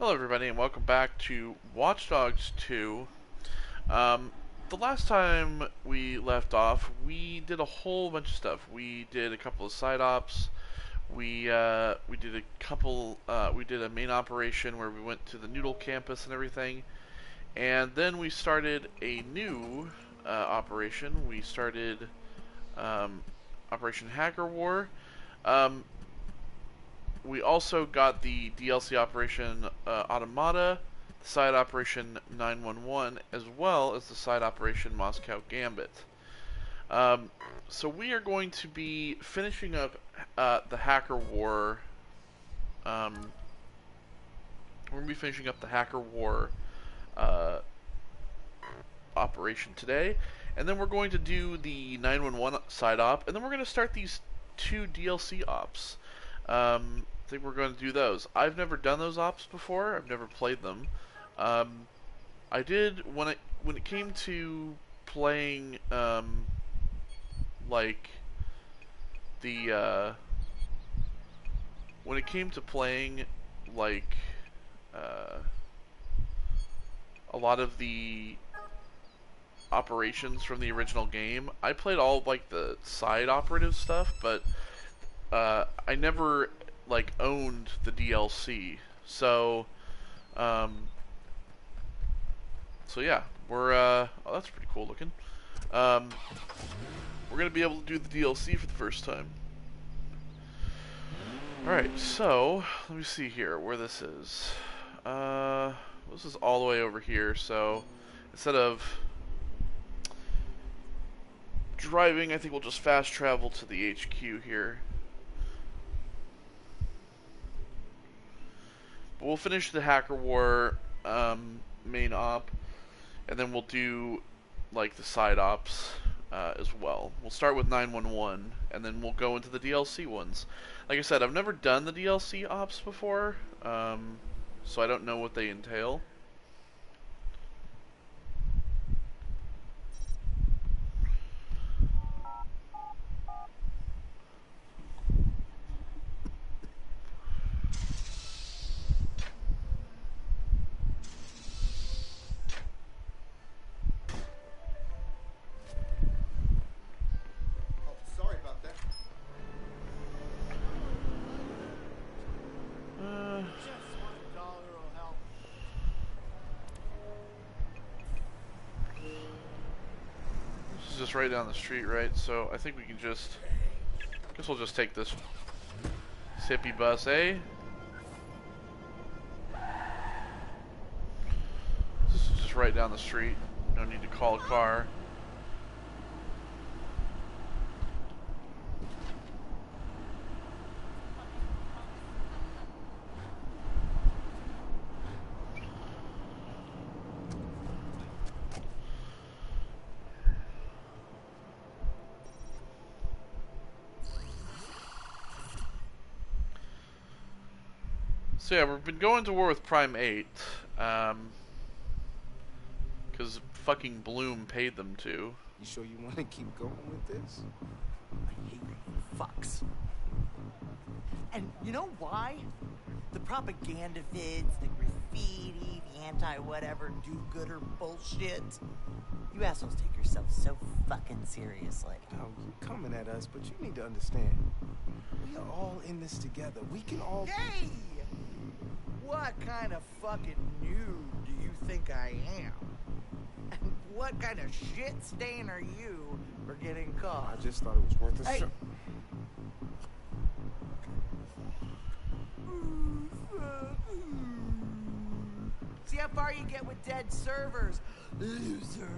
Hello everybody and welcome back to Watch Dogs 2. Um, the last time we left off, we did a whole bunch of stuff. We did a couple of side ops. We uh, we did a couple. Uh, we did a main operation where we went to the Nudle campus and everything, and then we started a new uh, operation. We started um, Operation Hacker War. Um, we also got the DLC Operation uh, Automata, side Operation 911, as well as the side Operation Moscow Gambit. Um, so we are going to be finishing up uh, the Hacker War. Um, we're going to be finishing up the Hacker War uh, operation today, and then we're going to do the 911 side op, and then we're going to start these two DLC ops. Um, I think we're going to do those. I've never done those ops before. I've never played them. Um, I did when it when it came to playing um, like the uh, when it came to playing like uh, a lot of the operations from the original game. I played all like the side operative stuff, but uh, I never like owned the DLC. So, um, so yeah, we're uh, oh that's pretty cool looking. Um, we're gonna be able to do the DLC for the first time. All right, so let me see here where this is. Uh, this is all the way over here. So instead of driving, I think we'll just fast travel to the HQ here. We'll finish the Hacker War um, main op, and then we'll do like the side ops uh, as well. We'll start with 911, and then we'll go into the DLC ones. Like I said, I've never done the DLC ops before, um, so I don't know what they entail. Oh, sorry about that. Uh, Just one dollar will help. This is just right down the street, right? So I think we can just. I Guess we'll just take this hippie bus, eh? This is just right down the street. No need to call a car. So yeah, we've been going to war with Prime 8. Um. Because fucking Blume paid them to. You sure you want to keep going with this? I hate fucks. And you know why? The propaganda vids, the graffiti, the anti-whatever do-gooder bullshit. You assholes take yourselves so fucking seriously. Oh, you're coming at us, but you need to understand. We are all in this together. We can all. Hey! What kind of fucking noob do you think I am? And what kind of shit stain are you for getting caught? I just thought it was worth a Hey. shot. See how far you get with dead servers, loser.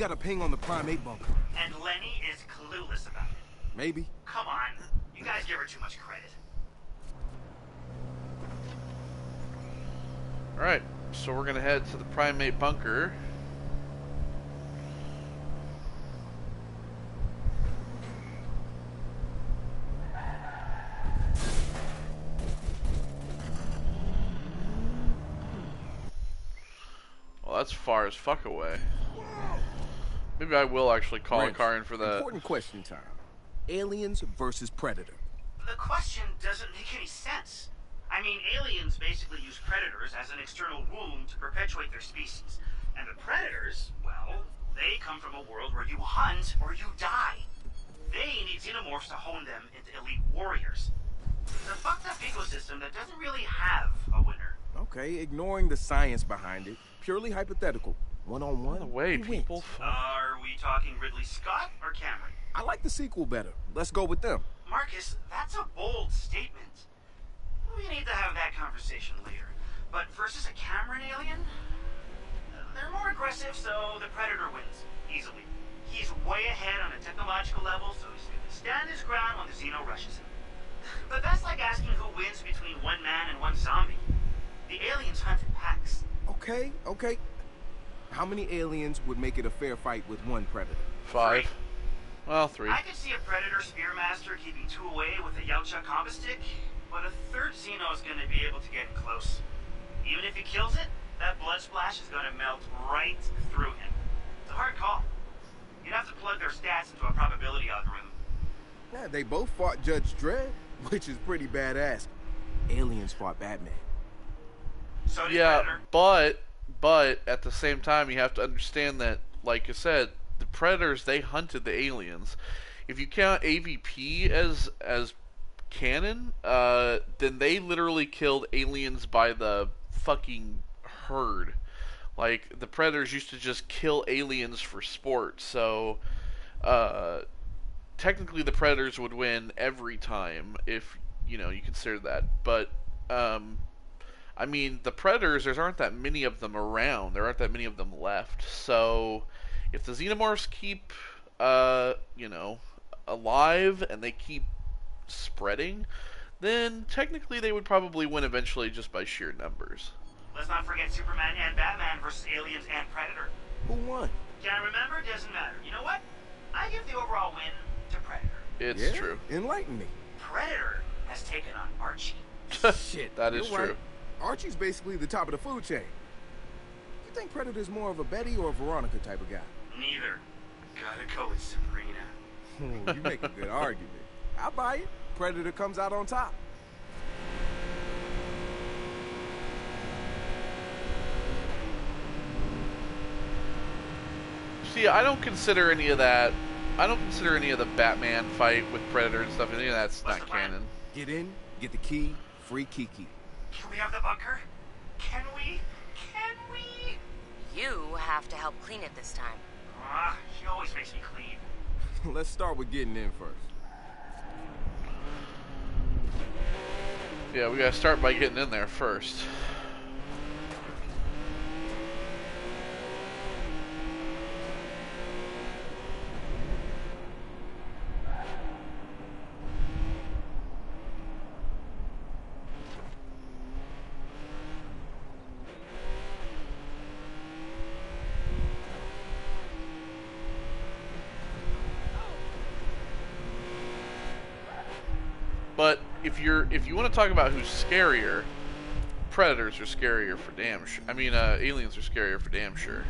got a ping on the Prime 8 bunker. And Lenny is clueless about it. Maybe. Come on. You guys give her too much credit. Alright, so we're gonna head to the Prime 8 bunker. Well, that's far as fuck away. Maybe I will actually call a car in for that. Important question time. Aliens versus Predator. The question doesn't make any sense. I mean, aliens basically use predators as an external womb to perpetuate their species. And the predators, well, they come from a world where you hunt or you die. They need xenomorphs to hone them into elite warriors. It's a fucked up ecosystem that doesn't really have a winner. Okay, ignoring the science behind it, purely hypothetical. One on one. No way, people. Fuck. Are we talking Ridley Scott or Cameron? I like the sequel better. Let's go with them. Marcus, that's a bold statement. We need to have that conversation later. But versus a Cameron alien? They're more aggressive, so the Predator wins. Easily. He's way ahead on a technological level, so he's gonna stand his ground when the Xeno rushes him. But that's like asking who wins between one man and one zombie. The aliens hunt in packs. Okay, okay. How many aliens would make it a fair fight with one Predator? Five. Well, three. I could see a Predator Spearmaster keeping two away with a Yautja combo stick, but a third Xeno is gonna be able to get close. Even if he kills it, that blood splash is gonna melt right through him. It's a hard call. You'd have to plug their stats into a probability algorithm. Yeah, they both fought Judge Dredd, which is pretty badass. Aliens fought Batman. So did Yeah, Predator. but but at the same time, you have to understand that, like I said, the predators they hunted the aliens. If you count AVP as as canon, uh, then they literally killed aliens by the fucking herd. Like the predators used to just kill aliens for sport. So, uh, technically, the predators would win every time if you know you consider that. But um, I mean, the predators, there aren't that many of them around. There aren't that many of them left. So, if the xenomorphs keep, uh, you know, alive and they keep spreading, then technically they would probably win eventually just by sheer numbers. Let's not forget Superman and Batman versus aliens and Predator. Who won? Can't remember? It Doesn't matter. You know what? I give the overall win to Predator. It's Yeah? true. Enlighten me. Predator has taken on Archie. Shit, That is you're right. True. Archie's basically the top of the food chain. You think Predator's more of a Betty or a Veronica type of guy? Neither. Gotta go with Sabrina. Hmm, you make a good argument. I buy it. Predator comes out on top. See, I don't consider any of that. I don't consider any of the Batman fight with Predator and stuff. Any of that's What's not canon. Get in, get the key, free Kiki. Can we have the bunker? Can we? Can we? You have to help clean it this time. Ah, she always makes me clean. Let's start with getting in first. Yeah, we gotta start by getting in there first. But if you're if you want to talk about who's scarier, predators are scarier for damn sure. I mean, uh, aliens are scarier for damn sure.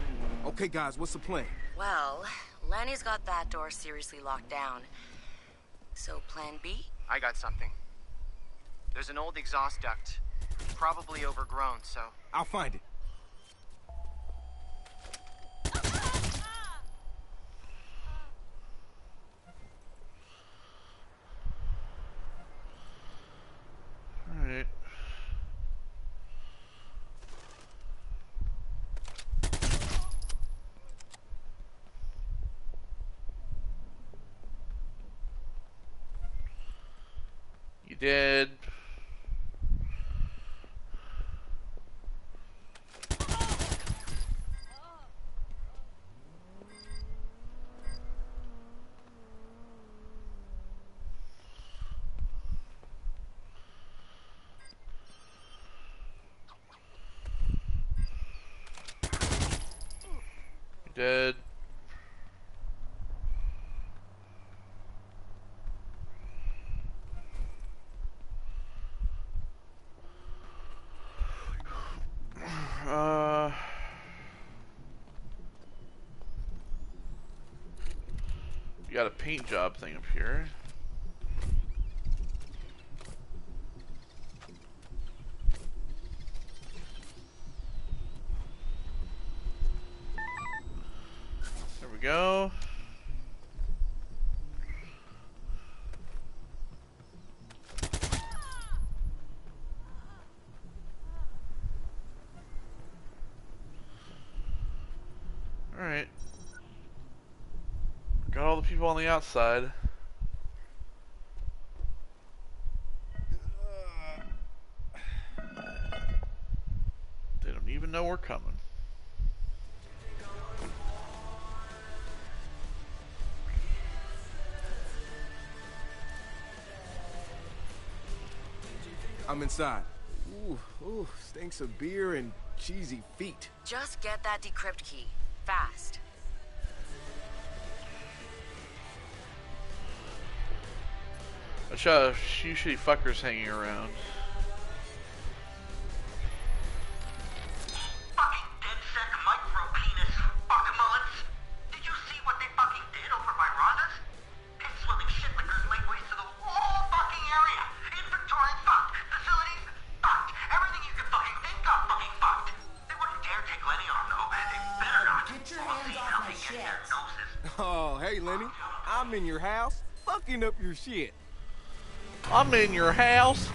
Okay, guys, what's the plan? Well, Lanny's got that door seriously locked down. So, plan B? I got something. There's an old exhaust duct, probably overgrown, so. I'll find it. Did. You did. Uh, got a paint job thing up here. There we go. Alright. Got all the people on the outside. They don't even know we're coming. I'm inside. Ooh, ooh, stinks of beer and cheesy feet. Just get that decrypt key. Fast. Bunch of few shitty fuckers hanging around. Fucking DedSec micro-penis fuck-mullets. Did you see what they fucking did over by Rhonda's? Piss-swilling shit lickers laid to the whole fucking area. Inventory fucked. Facilities fucked. Everything you can fucking think of fucking fucked. They wouldn't dare take Lenny on, though. They better not. Get your hands off my shit. Oh, hey, Lenny. I'm in your house, fucking up your shit. I'm in your house,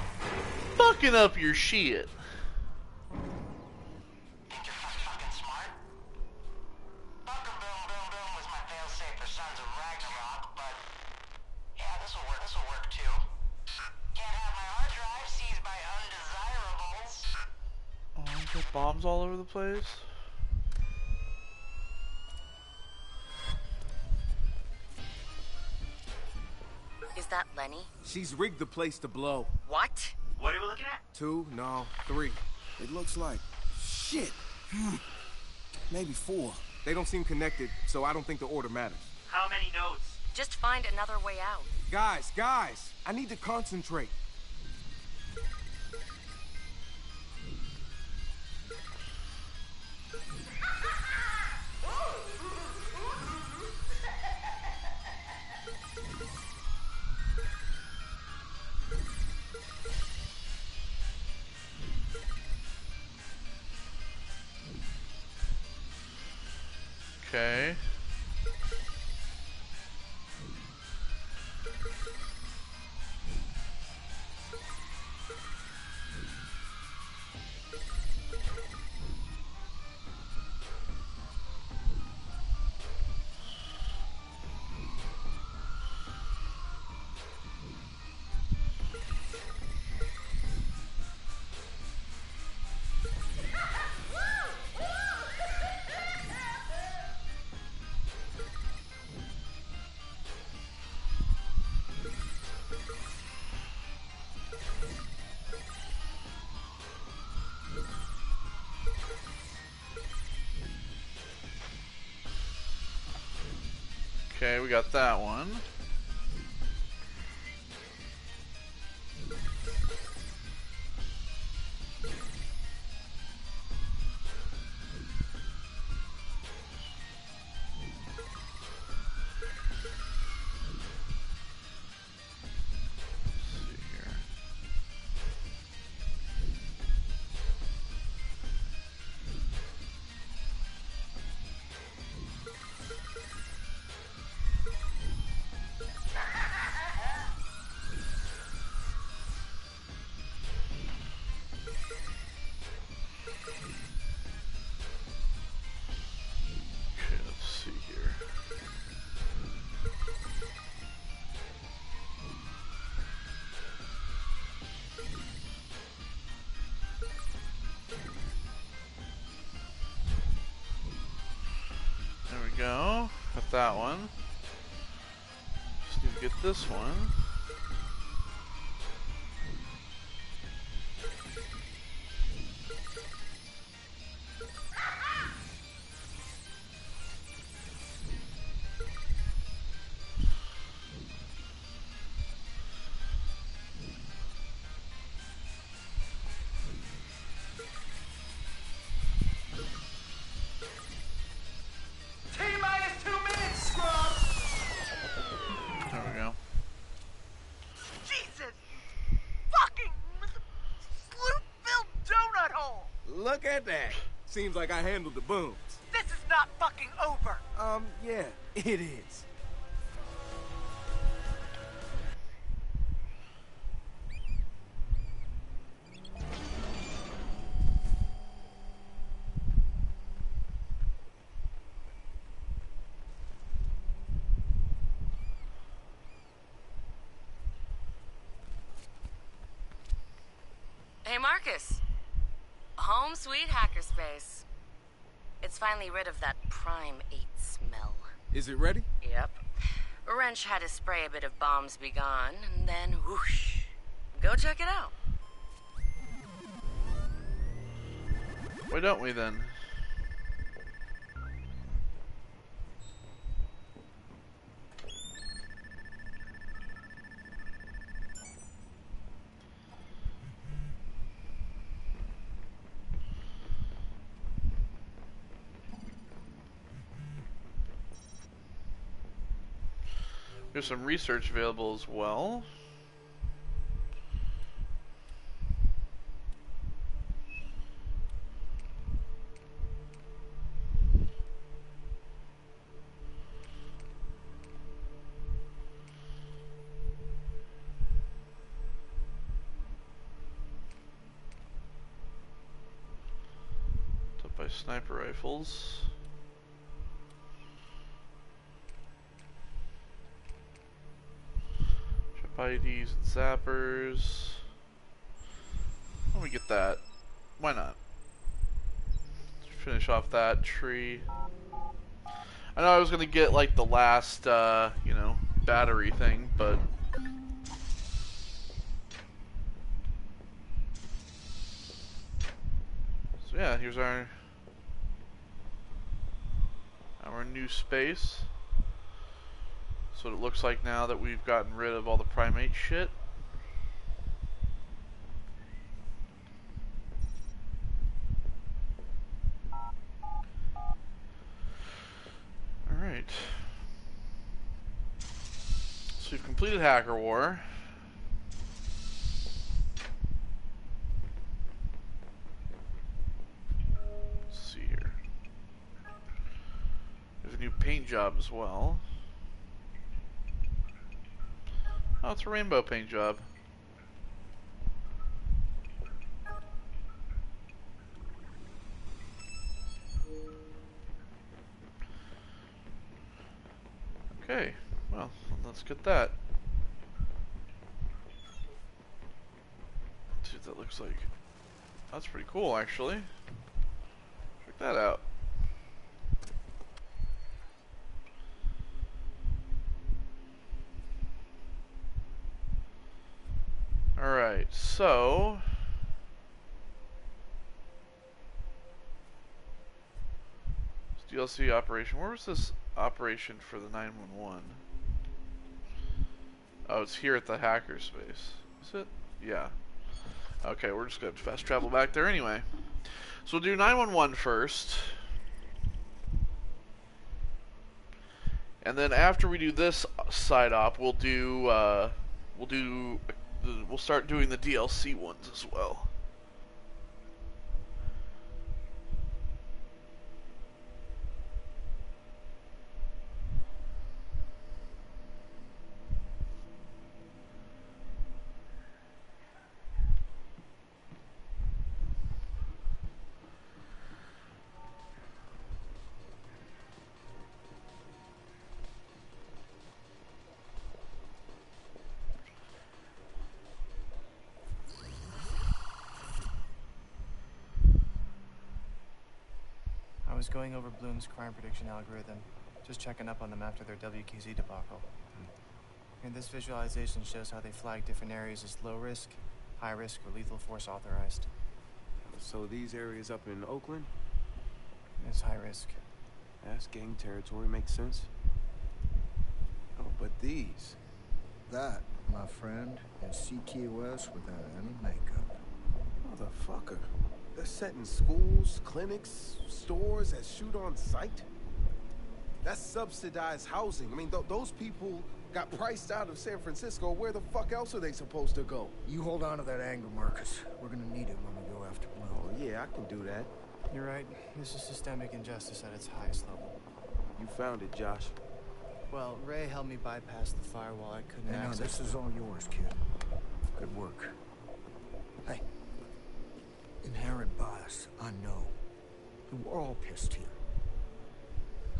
fucking up your shit. She's rigged the place to blow. What? What are we looking at? Two, no, three. It looks like shit. Hmm. Maybe four. They don't seem connected, so I don't think the order matters. How many nodes? Just find another way out. Guys, guys, I need to concentrate. Okay. Okay, we got that one. Go. Got that one. Just need to get this one. Look at that. Seems like I handled the booms. This is not fucking over. Um, yeah, it is. Hey, Marcus. Home sweet hackerspace. It's finally rid of that Prime 8 smell. Is it ready? Yep. Wrench had to spray a bit of bombs be gone, and then whoosh. Go check it out. Why don't we then? There's some research available as well. By sniper rifles. IDs and zappers. Let me get that. Why not? Finish off that tree. I know I was gonna get like the last, uh, you know, battery thing, but So yeah, here's our our new space. So it looks like now that we've gotten rid of all the Prime 8 shit. Alright. So we've completed Hacker War. Let's see here. There's a new paint job as well. Oh, it's a rainbow paint job. Okay, well, let's get that. What that looks like. That's pretty cool, actually. Check that out. Alright, so... DLC operation. Where was this operation for the 911? Oh, it's here at the hackerspace. Is it? Yeah. Okay, we're just going to fast travel back there anyway. So we'll do 911 first. And then after we do this side op, we'll do uh, we'll do we'll start doing the DLC ones as well. Going over Blume's crime prediction algorithm, just checking up on them after their WKZ debacle. Hmm. And this visualization shows how they flag different areas as low risk, high risk, or lethal force authorized. So these areas up in Oakland, It's high risk. that's gang territory, makes sense. Oh, but these. That, my friend, is CTOS without any makeup. Motherfucker. They're setting schools, clinics, stores as shoot on sight? That's subsidized housing. I mean, th- those people got priced out of San Francisco. Where the fuck else are they supposed to go? You hold on to that anger, Marcus. We're gonna need it when we go after Blume. Oh, yeah, I can do that. You're right. This is systemic injustice at its highest level. You found it, Josh. Well, Ray helped me bypass the firewall I couldn't Hey, no, this is all yours, kid. Good work. Hey, inherent bias, I know. We're all pissed here.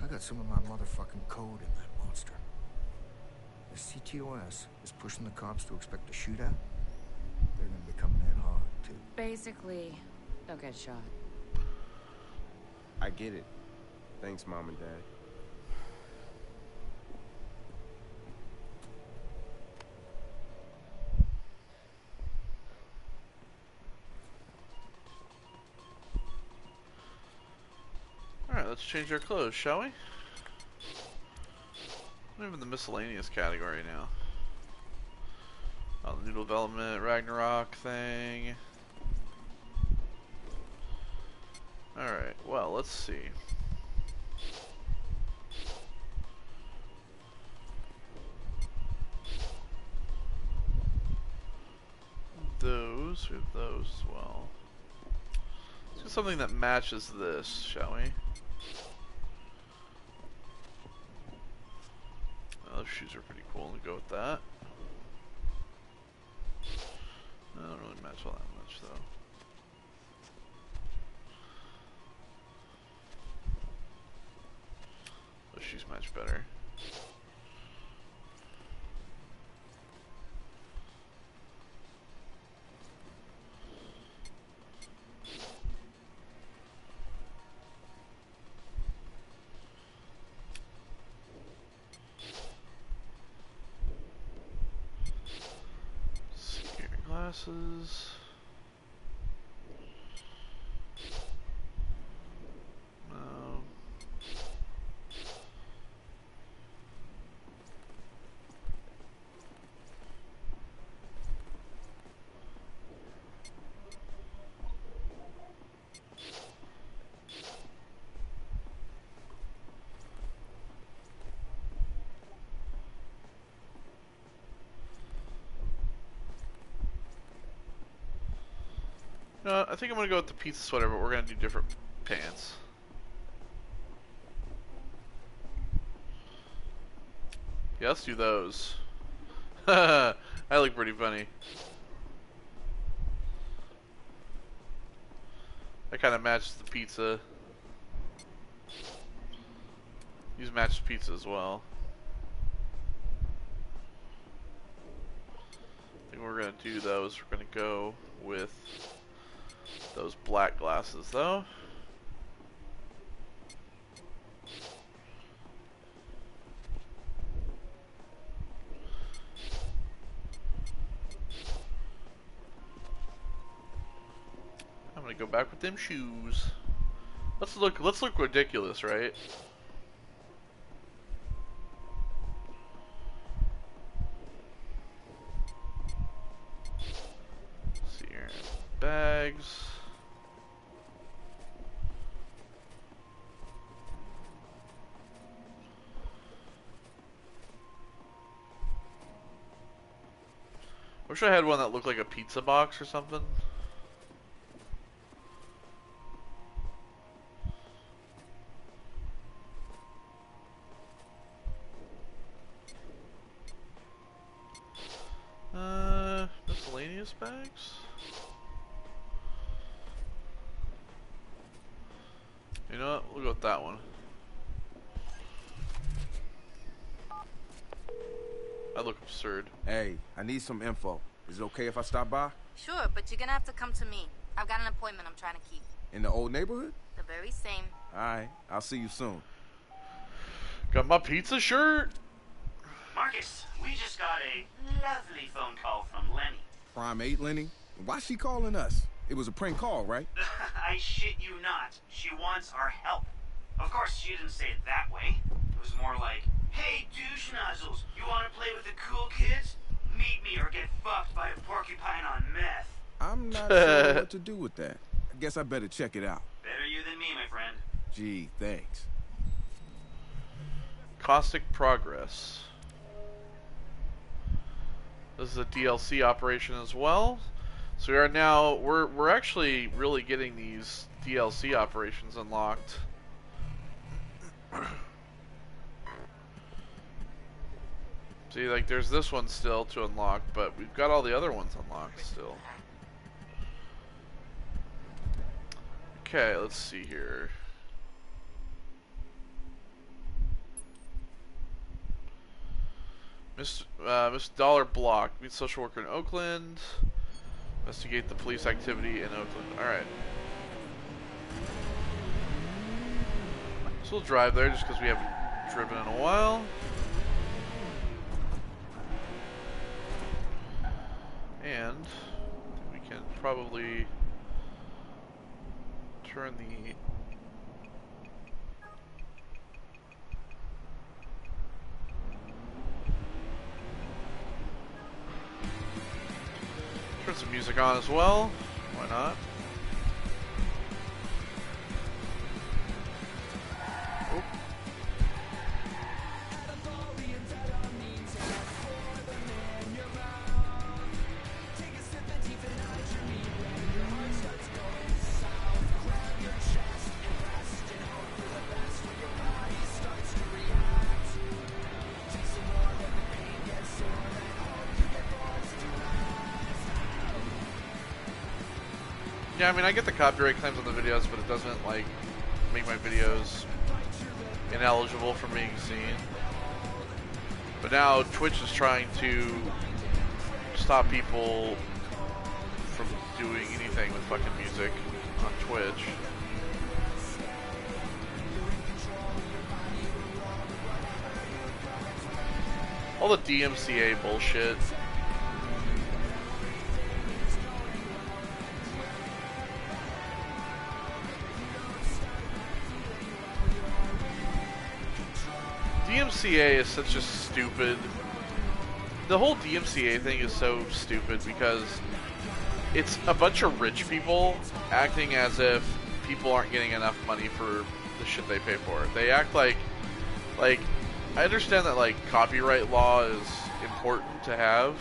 I got some of my motherfucking code in that monster. The CTOS is pushing the cops to expect a shootout, they're gonna be coming in hard, too. Basically, they'll get shot. I get it. Thanks, Mom and Dad. Let's change our clothes, shall we? I'm in the miscellaneous category now. Oh, the new development, Ragnarok thing. Alright, well, let's see. Those, we have those as well. Let's do something that matches this, shall we? Those shoes are pretty cool to go with that. They don't really match all that much though. Those shoes match better. No, I think I'm gonna go with the pizza sweater, but we're gonna do different pants. Yeah, let's do those. I look pretty funny. That kind of matches the pizza. These match pizza as well. I think we're gonna do those. We're gonna go with those black glasses though. I'm gonna go back with them shoes. Let's look let's look ridiculous, right? Let's see here. Bags. Wish I had one that looked like a pizza box or something. Uh, miscellaneous bags? You know what? We'll go with that one. That look absurd. Hey, I need some info. Is it okay if I stop by? Sure, but you're gonna have to come to me. I've got an appointment I'm trying to keep. In the old neighborhood? The very same. Alright, I'll see you soon. Got my pizza shirt. Marcus, we just got a lovely phone call from Lenny. Prime 8, Lenny? Why's she calling us? It was a prank call, right? I shit you not. She wants our help. Of course, she didn't say it that way. It was more like, hey, douche nozzles, you want to play with the cool kids? Meet me or get fucked by a porcupine on meth. I'm not sure what to do with that. I guess I better check it out. Better you than me, my friend. Gee, thanks. Caustic Progress. This is a DLC operation as well. So we are now we're we're actually really getting these DLC operations unlocked. See, like there's this one still to unlock, but we've got all the other ones unlocked still. Okay, let's see here. Miss uh, Miss Dollar Block meet social worker in Oakland. Investigate the police activity in Oakland. All right. So we'll drive there just because we haven't driven in a while. And we can probably turn the Turn some music on as well. Why not? Yeah, I mean, I get the copyright claims on the videos, but it doesn't, like, make my videos ineligible from being seen. But now Twitch is trying to stop people from doing anything with fucking music on Twitch. All the DMCA bullshit. DMCA is such a stupid. The whole DMCA thing is so stupid because it's a bunch of rich people acting as if people aren't getting enough money for the shit they pay for. They act like, like, I understand that like copyright law is important to have,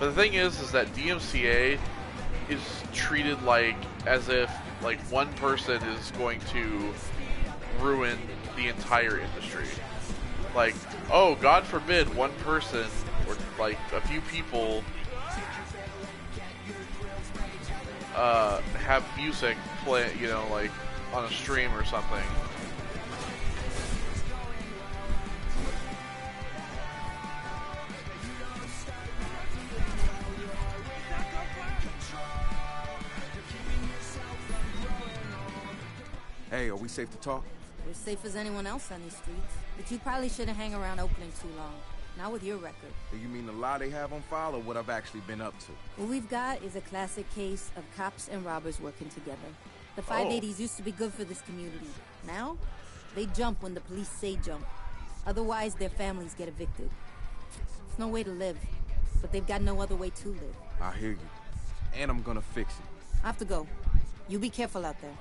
but the thing is, is that DMCA is treated like as if like one person is going to ruin the entire industry. Like, oh, God forbid one person or like a few people uh, have music play, you know, like on a stream or something. Hey, are we safe to talk? We're safe as anyone else on these streets. But you probably shouldn't hang around Oakland too long. Not with your record. Do you mean the lie they have on file or what I've actually been up to? What we've got is a classic case of cops and robbers working together. The 580s used to be good for this community. Now, they jump when the police say jump. Otherwise, their families get evicted. It's no way to live, but they've got no other way to live. I hear you. And I'm gonna fix it. I have to go. You be careful out there.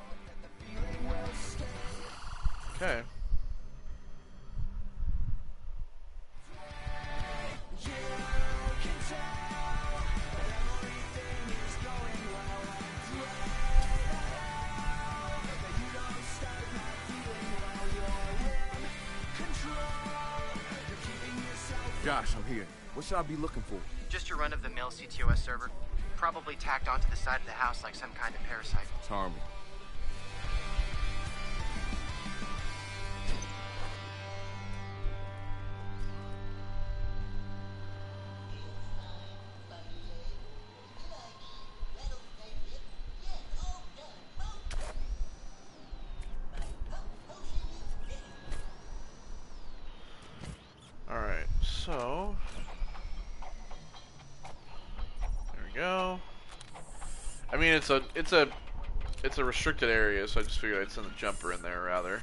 Okay. Josh, I'm here. What should I be looking for? Just your run-of-the-mill CTOS server. Probably tacked onto the side of the house like some kind of parasite. Charming. It's a it's a it's a restricted area, so I just figured I'd send a jumper in there rather.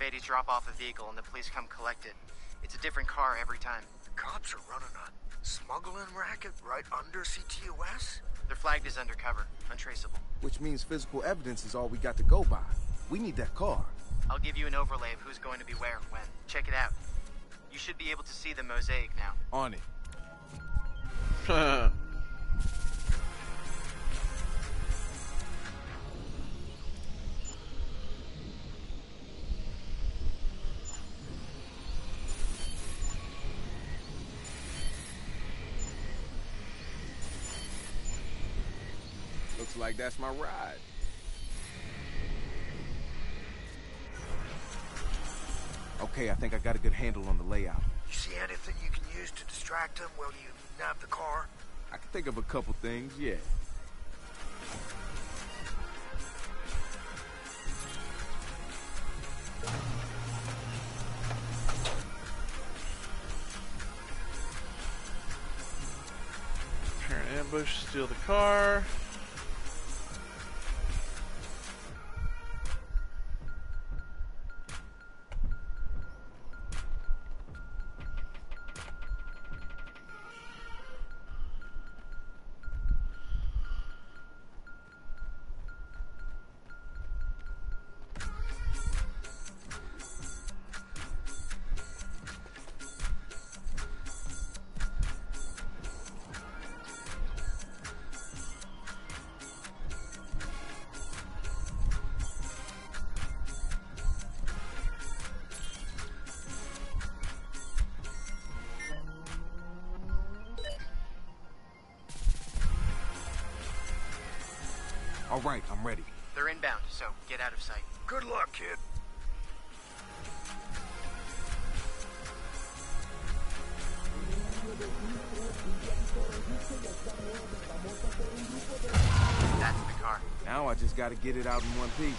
580 drop off a vehicle and the police come collect it. It's a different car every time. The cops are running a smuggling racket right under CTOS? They're flagged as undercover, untraceable. Which means physical evidence is all we got to go by. We need that car. I'll give you an overlay of who's going to be where when. Check it out. You should be able to see the mosaic now. On it. like that's my ride. Okay, I think I got a good handle on the layout. You see anything you can use to distract them while you nab the car? I can think of a couple things, yeah. Turn ambush, steal the car. All right, I'm ready. They're inbound, so get out of sight. Good luck, kid. That's the car. Now I just gotta get it out in one piece.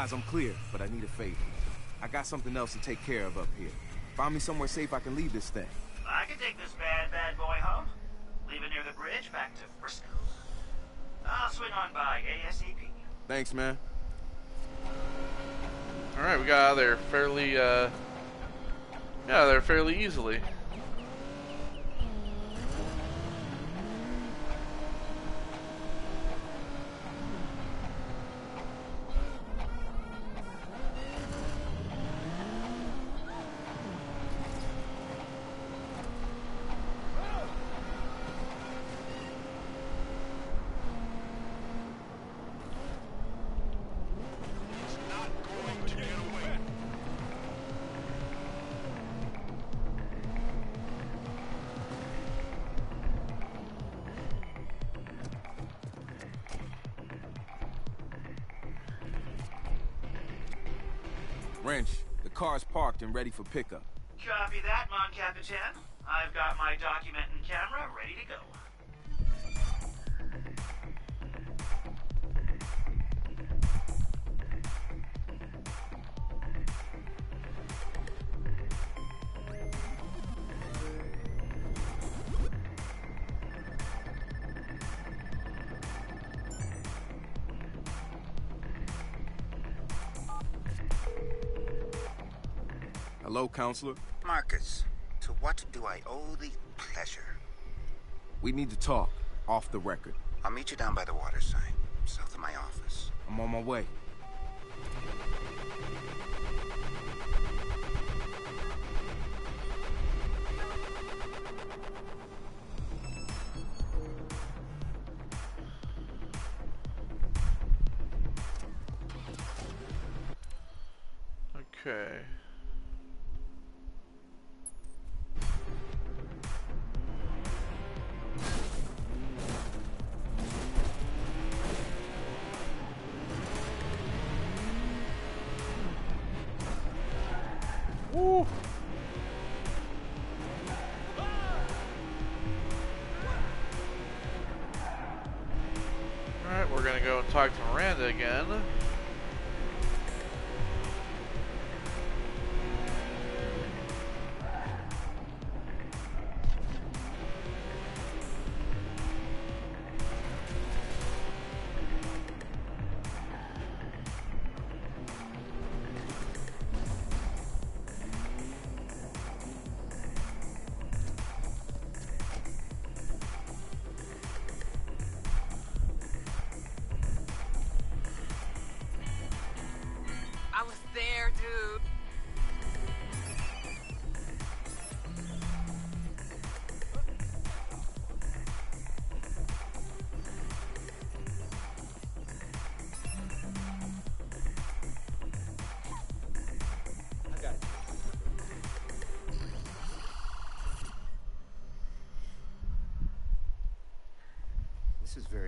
Guys, I'm clear, but I need a favor. I got something else to take care of up here. Find me somewhere safe I can leave this thing. I can take this bad, bad boy home. Leave it near the bridge back to Frisco. I'll swing on by ASAP. Thanks, man. Alright, we got out of there fairly, uh... Yeah, there fairly easily. And ready for pickup. Copy that, Mon Capitan. I've got my document and camera ready to go. Counselor. Marcus, to what do I owe the pleasure? We need to talk, off the record. I'll meet you down by the water sign, south of my office. I'm on my way.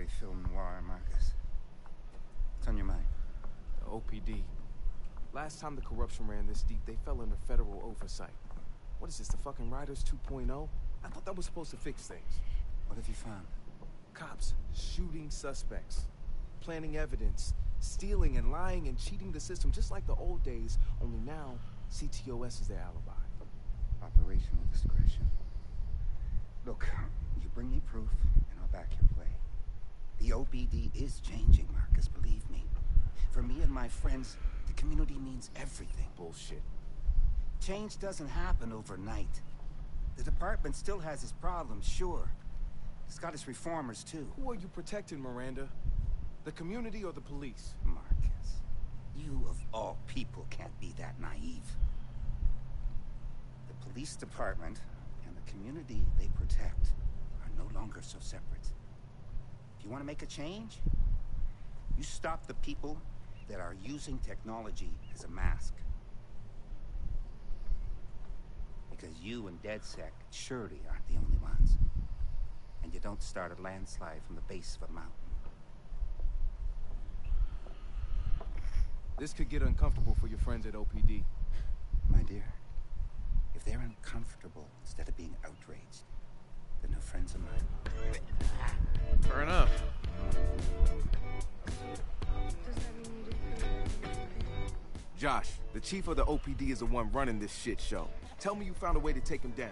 Very film noir, Marcus. What's on your mind? The OPD. Last time the corruption ran this deep, they fell under federal oversight. What is this, the fucking Riders 2.0? I thought that was supposed to fix things. What have you found? Cops shooting suspects, planting evidence, stealing and lying and cheating the system just like the old days, only now CTOS is their alibi. Operational discretion. Look, you bring me proof, and I'll back your play. The OPD is changing, Marcus, believe me. For me and my friends, the community means everything. Bullshit. Change doesn't happen overnight. The department still has its problems, sure. It's got its reformers, too. Who are you protecting, Miranda? The community or the police? Marcus, you of all people can't be that naive. The police department and the community they protect are no longer so separate. You want to make a change, you stop the people that are using technology as a mask. Because you and DedSec surely aren't the only ones. And you don't start a landslide from the base of a mountain. This could get uncomfortable for your friends at OPD. My dear, if they're uncomfortable instead of being outraged, then they're friends of mine. Fair enough. Josh, the chief of the OPD is the one running this shit show. Tell me you found a way to take him down.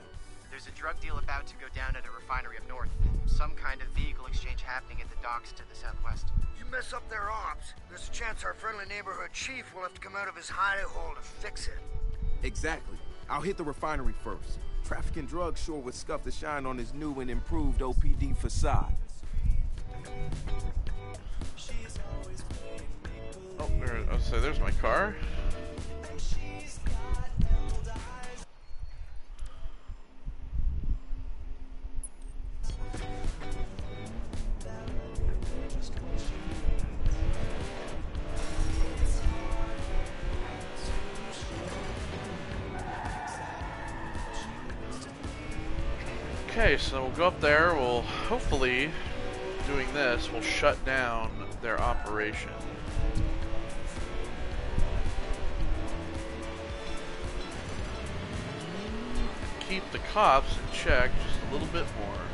There's a drug deal about to go down at a refinery up north. Some kind of vehicle exchange happening at the docks to the southwest. You mess up their ops, there's a chance our friendly neighborhood chief will have to come out of his hidey hole to fix it. Exactly. I'll hit the refinery first. Trafficking drugs sure would scuff the shine on his new and improved OPD facade. Oh, there, I'll oh, there's my car. We'll go up there. We'll hopefully, doing this, will shut down their operation. Keep the cops in check just a little bit more.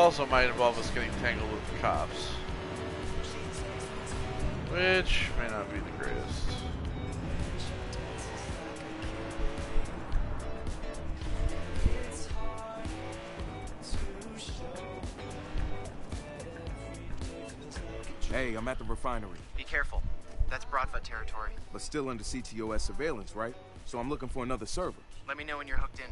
Also might involve us getting tangled with the cops. Which may not be the greatest. Hey, I'm at the refinery, Be careful. That's Bratva territory. but still under CTOS surveillance, right? So I'm looking for another server. Let me know when you're hooked in.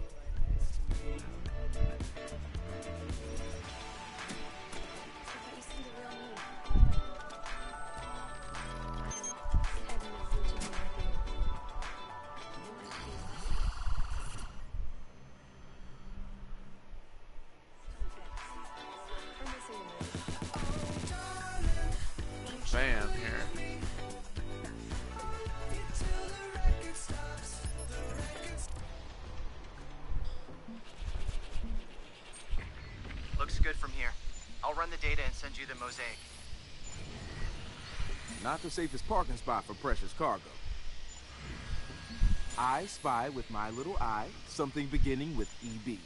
I'll run the data and send you the mosaic. Not the safest parking spot for precious cargo. I spy with my little eye something beginning with EB.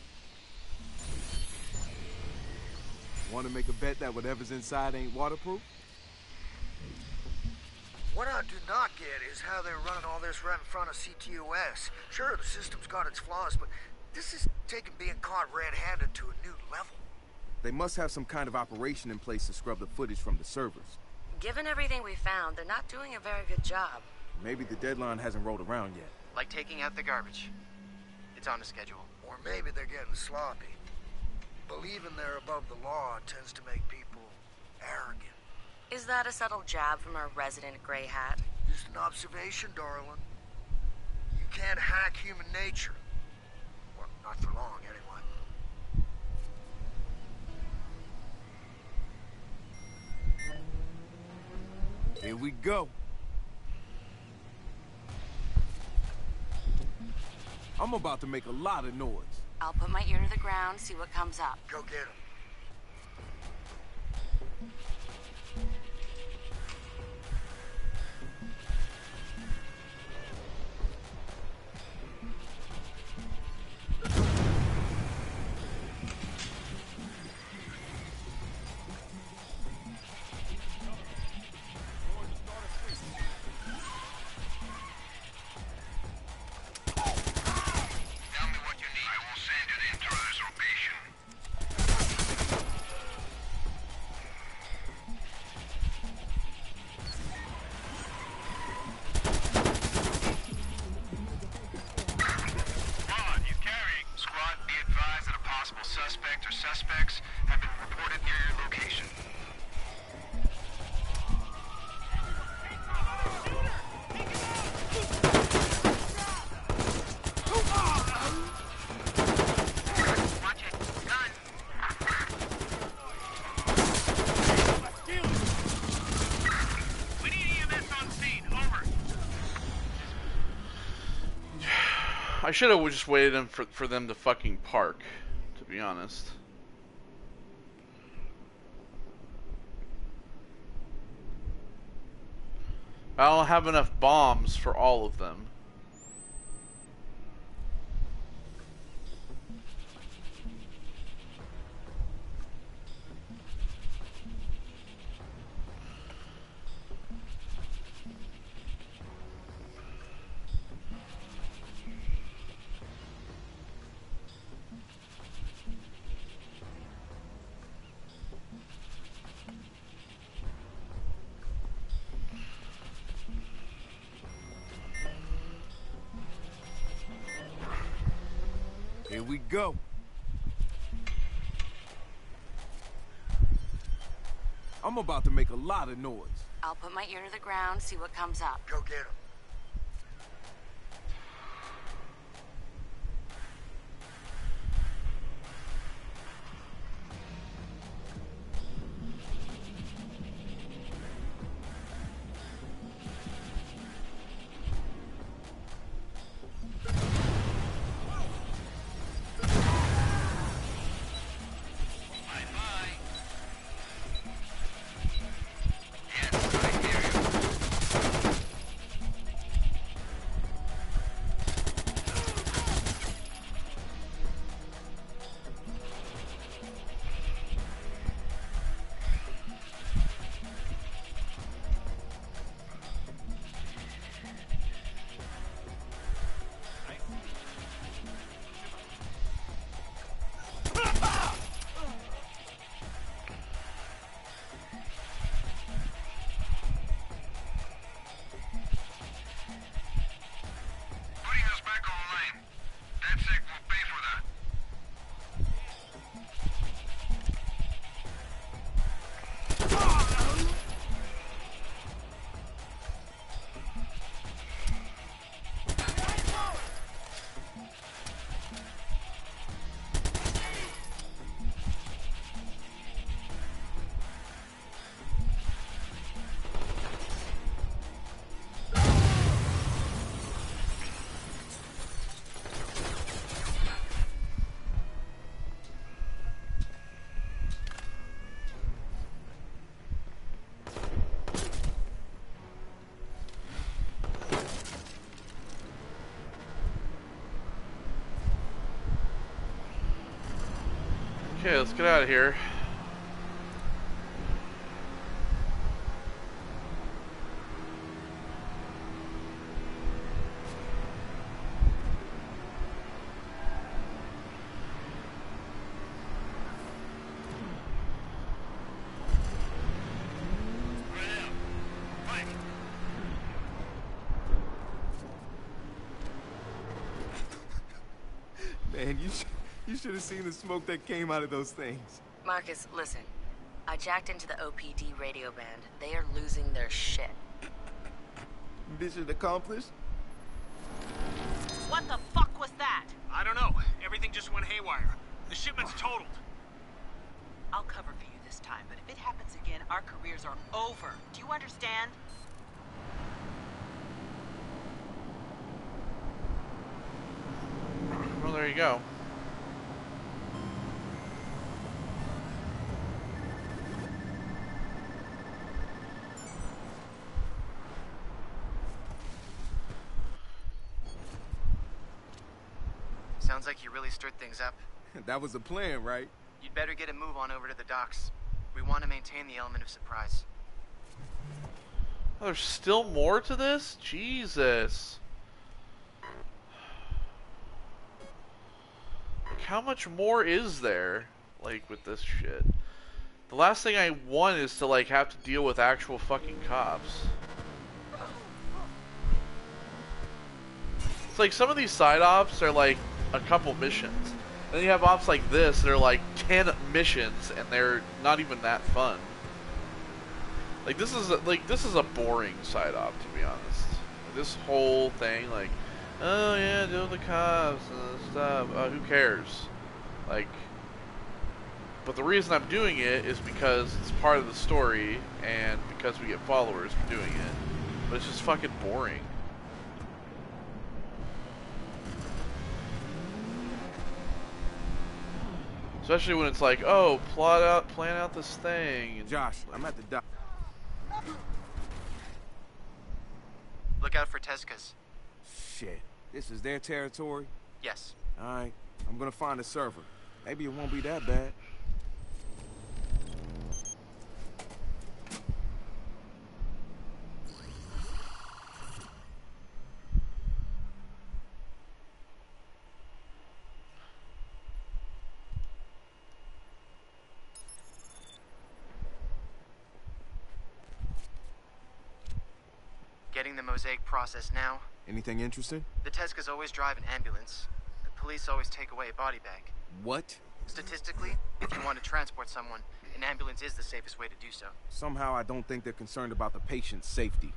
Want to make a bet that whatever's inside ain't waterproof? What I do not get is how they're running all this right in front of CTOS. Sure, the system's got its flaws, but this is taking being caught red-handed to a new level. They must have some kind of operation in place to scrub the footage from the servers. Given everything we found, they're not doing a very good job. Maybe the deadline hasn't rolled around yet. Like taking out the garbage. It's on a schedule. Or maybe they're getting sloppy. Believing they're above the law tends to make people arrogant. Is that a subtle jab from our resident gray hat? Just an observation, darling. You can't hack human nature. Well, not for long, Here we go. I'm about to make a lot of noise. I'll put my ear to the ground, see what comes up. Go get him. I should have just waited for for them to fucking park. To be honest. I don't have enough bombs for all of them. Here we go. I'm about to make a lot of noise. I'll put my ear to the ground, see what comes up. Go get him. Okay, let's get out of here. Man, you sh you should have seen the smoke that came out of those things. Marcus, listen. I jacked into the OPD radio band. They are losing their shit. Mission accomplished? What the fuck was that? I don't know. Everything just went haywire. The shipment's totaled. I'll cover for you this time, but if it happens again, our careers are over. Do you understand? Well, there you go. Sounds like you really stirred things up. that was the plan, right? You'd better get a move on over to the docks. We want to maintain the element of surprise. Oh, there's still more to this? Jesus. Like, how much more is there, like, with this shit? The last thing I want is to, like, have to deal with actual fucking cops. It's like some of these side ops are, like, a couple missions. Then you have ops like this that are, like, 10 missions, and they're not even that fun. Like this is a, like this is a boring side op to be honest. This whole thing, like, oh yeah, deal with the cops and stuff. Uh, who cares? Like, but the reason I'm doing it is because it's part of the story and because we get followers for doing it. But it's just fucking boring. Especially when it's like, oh, plot out, plan out this thing. And Josh, I'm at the dock. Look out for Tezcas. Shit, this is their territory? Yes. Alright, I'm gonna find a server. Maybe it won't be that bad. Getting the mosaic process now. Anything interesting? The Tezcas always drive an ambulance. The police always take away a body bag. What? Statistically, if you want to transport someone, an ambulance is the safest way to do so. Somehow I don't think they're concerned about the patient's safety.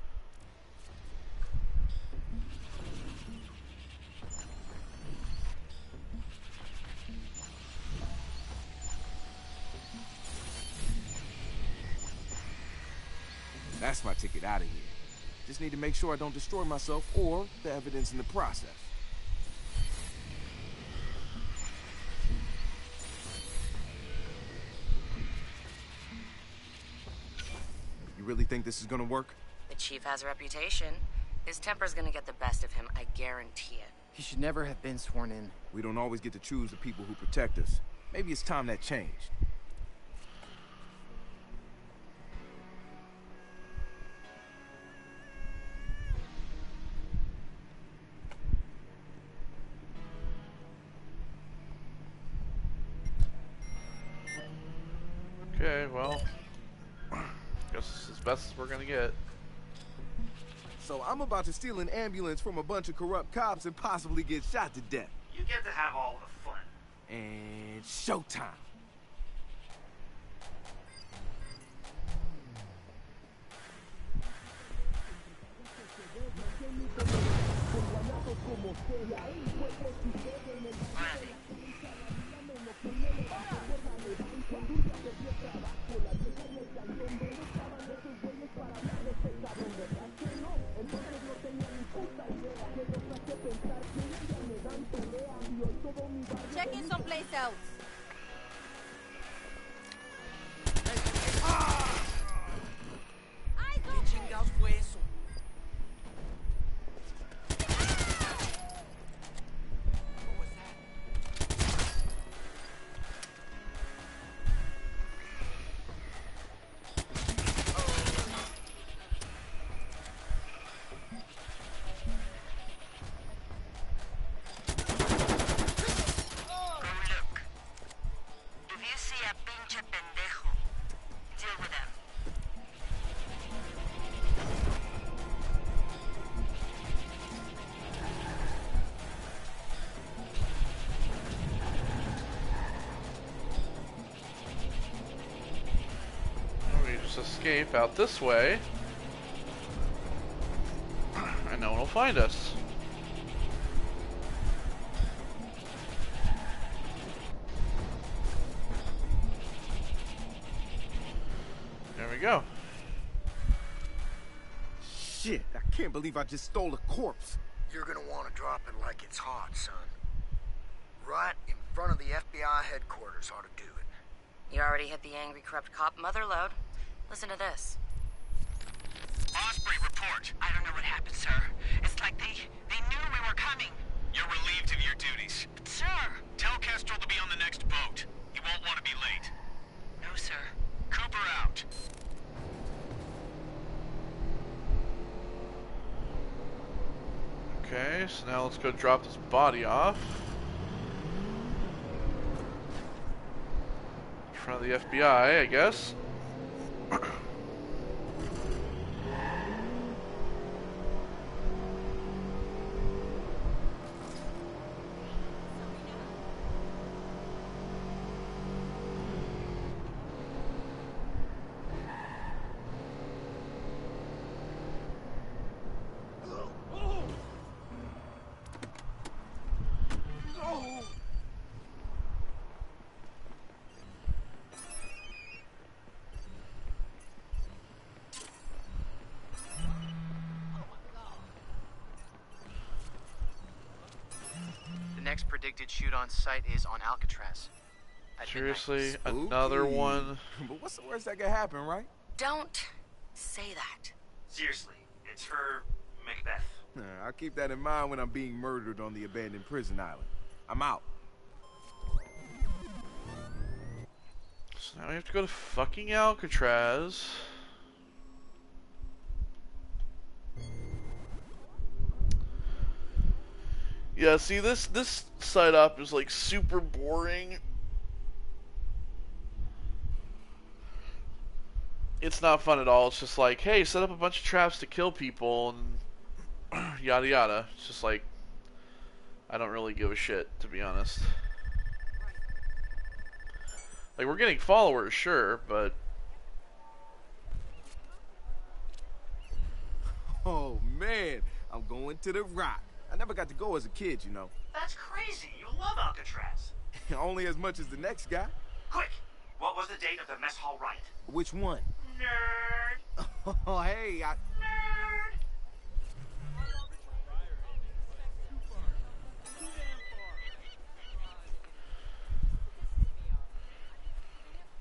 That's my ticket out of here. Just need to make sure I don't destroy myself or the evidence in the process. You really think this is gonna work? The chief has a reputation. His temper's gonna get the best of him, I guarantee it. He should never have been sworn in. We don't always get to choose the people who protect us. Maybe it's time that changed. We're gonna get. So I'm about to steal an ambulance from a bunch of corrupt cops and possibly get shot to death. You get to have all the fun. And showtime. Checking someplace else. Escape out this way. And no one will find us. There we go. Shit, I can't believe I just stole a corpse. You're gonna want to drop it like it's hot, son. Right in front of the FBI headquarters ought to do it. You already hit the angry, corrupt cop mother load. Listen to this. Osprey, report. I don't know what happened, sir. It's like they they knew we were coming. You're relieved of your duties. But, sir. Tell Kestrel to be on the next boat. He won't want to be late. No, sir. Cooper out. Okay, so now let's go drop this body off. In front of the FBI, I guess. The next predicted shoot on site is on Alcatraz. At midnight. Seriously, another Spooky. one. but what's the worst that could happen, right? Don't say that. Seriously, it's her Macbeth. I'll keep that in mind when I'm being murdered on the abandoned prison island. I'm out. So now we have to go to fucking Alcatraz. Yeah, see this this side up is like super boring. It's not fun at all. It's just like, hey, set up a bunch of traps to kill people and yada yada. It's just like I don't really give a shit to be honest. Like we're getting followers, sure, but Oh man, I'm going to the rock. I never got to go as a kid, you know. That's crazy. You love Alcatraz. Only as much as the next guy. Quick, what was the date of the mess hall riot? Which one? Nerd. Oh, hey, I... Nerd.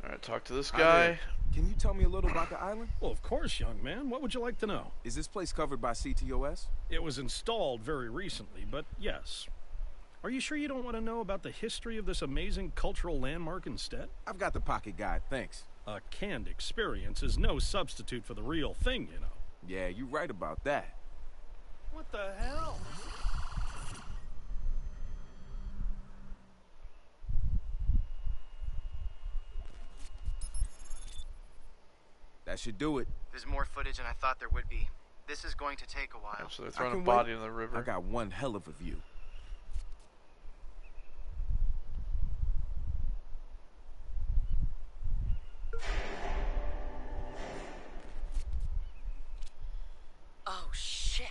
all right, talk to this guy. Can you tell me a little about the island? Well, of course, young man. What would you like to know? Is this place covered by CTOS? It was installed very recently, but yes. Are you sure you don't want to know about the history of this amazing cultural landmark instead? I've got the pocket guide, thanks. A canned experience is no substitute for the real thing, you know. Yeah, you're right about that. What the hell? That should do it. There's more footage than I thought there would be. This is going to take a while. Oh, so they're throwing a body wait. in the river. I got one hell of a view. Oh shit.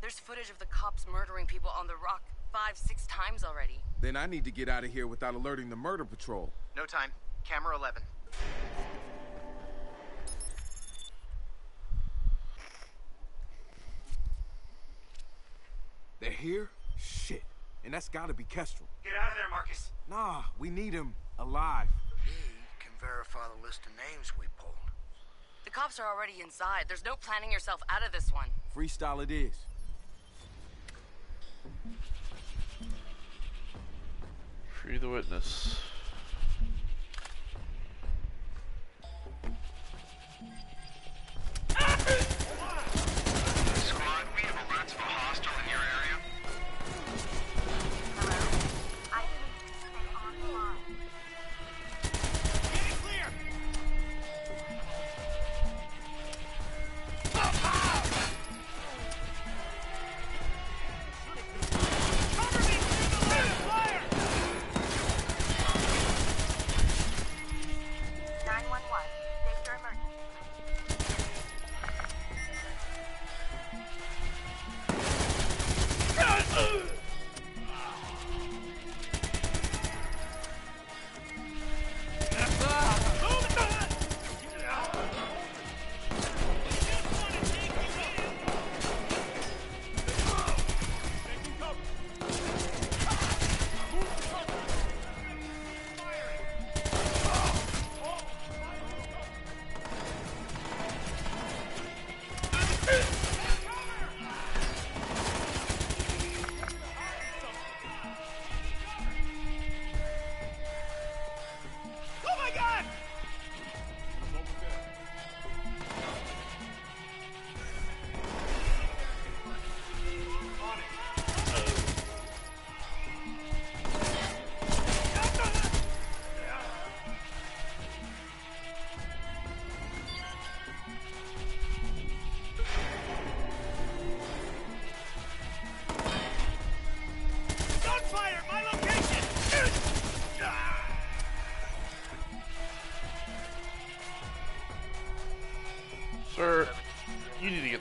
There's footage of the cops murdering people on the rock five, six times already. Then I need to get out of here without alerting the murder patrol. No time. Camera 11. They're here? Shit. And that's gotta be Kestrel. Get out of there, Marcus. Nah, we need him alive. He can verify the list of names we pulled. The cops are already inside. There's no planning yourself out of this one. Freestyle it is. Free the witness.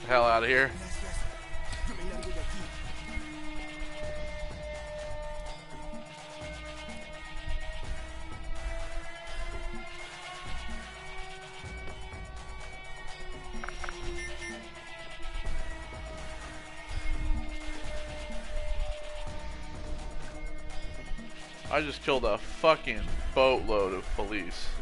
Hell out of here. I just killed a fucking boatload of police.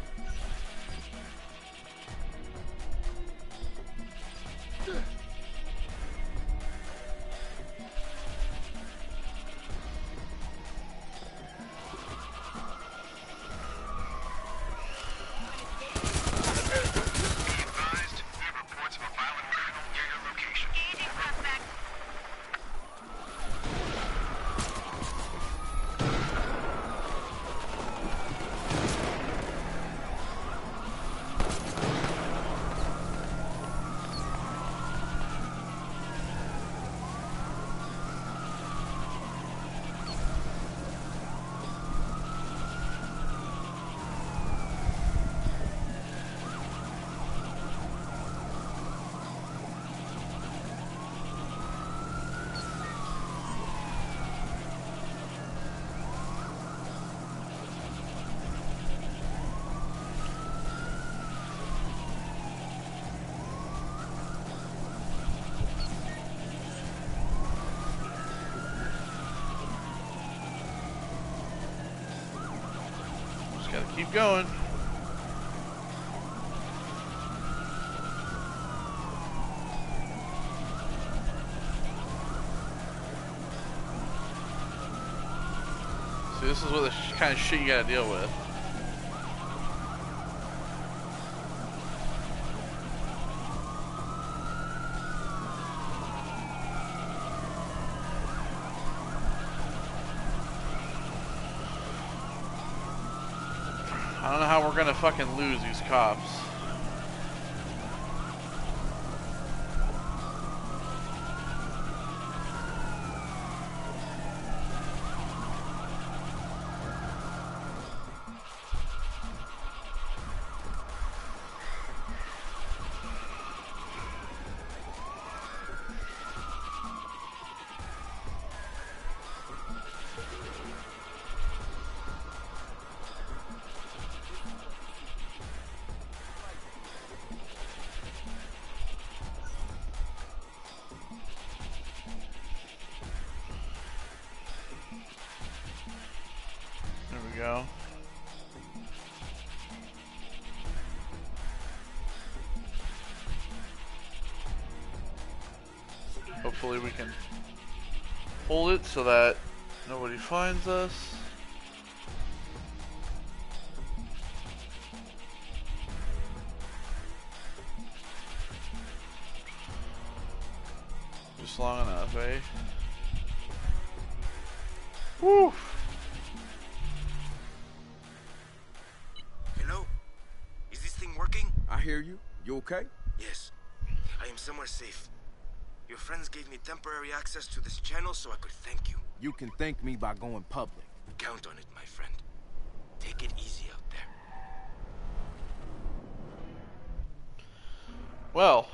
Going. See, this is what the kind of shit you gotta deal with. I don't know how we're gonna fucking lose these cops. So that nobody finds us. Just long enough, eh? Woo! Hello? Is this thing working? I hear you. You okay? Yes. I am somewhere safe. Your friends gave me temporary access to this channel so I could thank you. You can thank me by going public. Count on it, my friend. Take it easy out there. Well.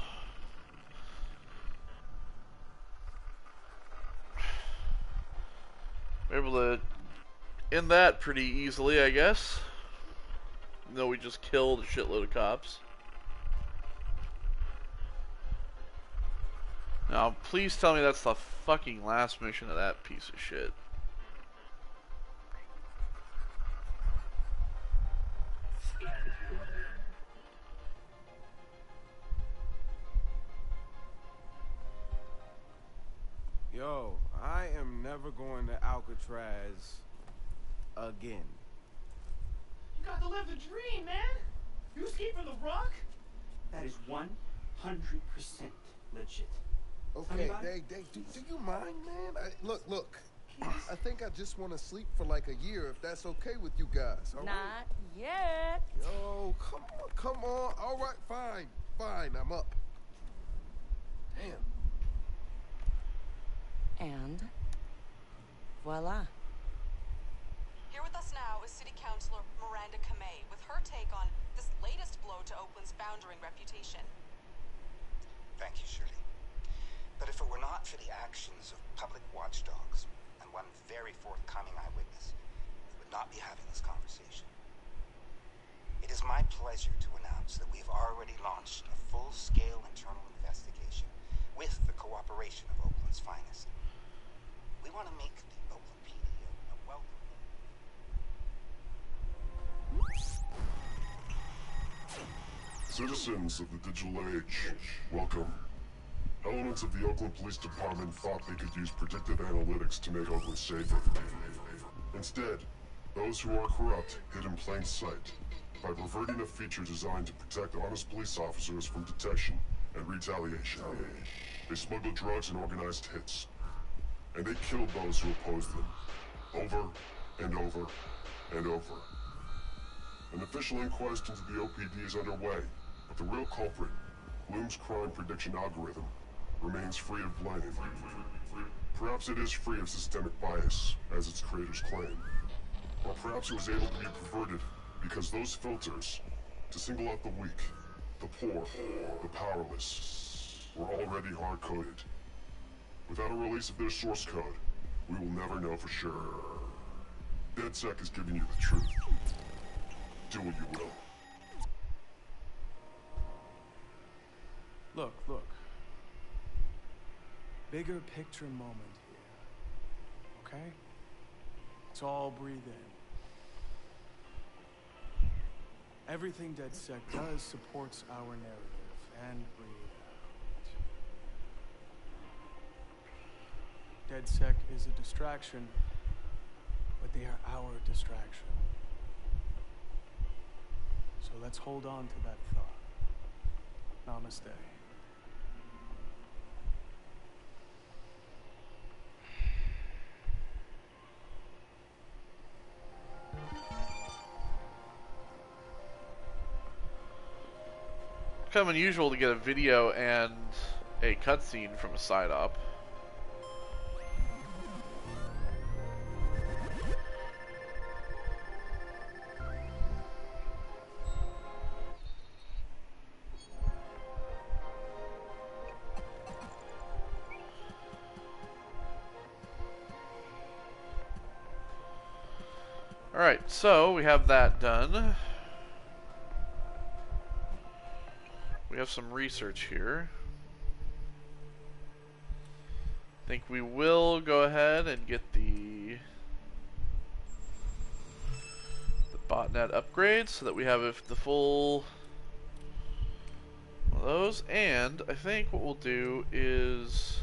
We're able to end that pretty easily, I guess. Even though we just killed a shitload of cops. Now, please tell me that's the fucking last mission of that piece of shit. Yo, I am never going to Alcatraz again. You got to live the dream, man. You escaped from the rock? That is 100% legit. Okay, Anybody? Dave, Dave, do, do you mind, man? I, look, look. I think I just want to sleep for like a year, if that's okay with you guys. all right? Not yet. Yo, come on, come on. All right, fine, fine. I'm up. Damn. And voila. Here with us now is City Councilor Miranda Kamei with her take on this latest blow to Oakland's foundering reputation. Thank you, Shirley. But if it were not for the actions of public watchdogs and one very forthcoming eyewitness, we would not be having this conversation. It is my pleasure to announce that we've already launched a full-scale internal investigation with the cooperation of Oakland's finest. We want to make the Oakland PD a, a welcome Citizens of the digital age, welcome. Elements of the Oakland Police Department thought they could use predictive analytics to make Oakland safer. Instead, those who are corrupt hid in plain sight by perverting a feature designed to protect honest police officers from detection and retaliation. They smuggled drugs and organized hits. And they killed those who opposed them. Over and over and over. An official inquest into the OPD is underway, but the real culprit, Blume's crime prediction algorithm, remains free of blame. Perhaps it is free of systemic bias, as its creators claim. Or perhaps it was able to be perverted because those filters, to single out the weak, the poor, the powerless, were already hard-coded. Without a release of their source code, we will never know for sure. DedSec is giving you the truth. Do what you will. Look, look. Bigger picture moment here. Okay? Let's all breathe in. Everything DedSec does supports our narrative, and breathe out. DedSec is a distraction, but they are our distraction. So let's hold on to that thought. Namaste. Kind of unusual to get a video and a cutscene from a side op. so we have that done. We have some research here. I think we will go ahead and get the the botnet upgrades so that we have the full those. And I think what we'll do is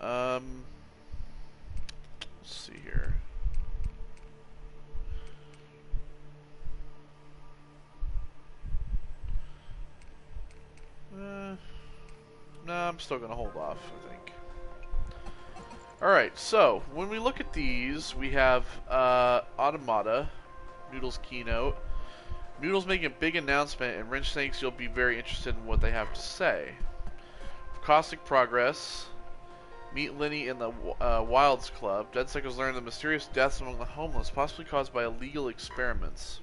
um let's see here. I'm still going to hold off, I think. Alright, so, when we look at these, we have uh, Automata, Nudle's keynote. Nudle's making a big announcement, and Wrench thinks you'll be very interested in what they have to say. Caustic Progress, Meet Lenny in the uh, Wilds Club. DedSec has learned the mysterious deaths among the homeless, possibly caused by illegal experiments.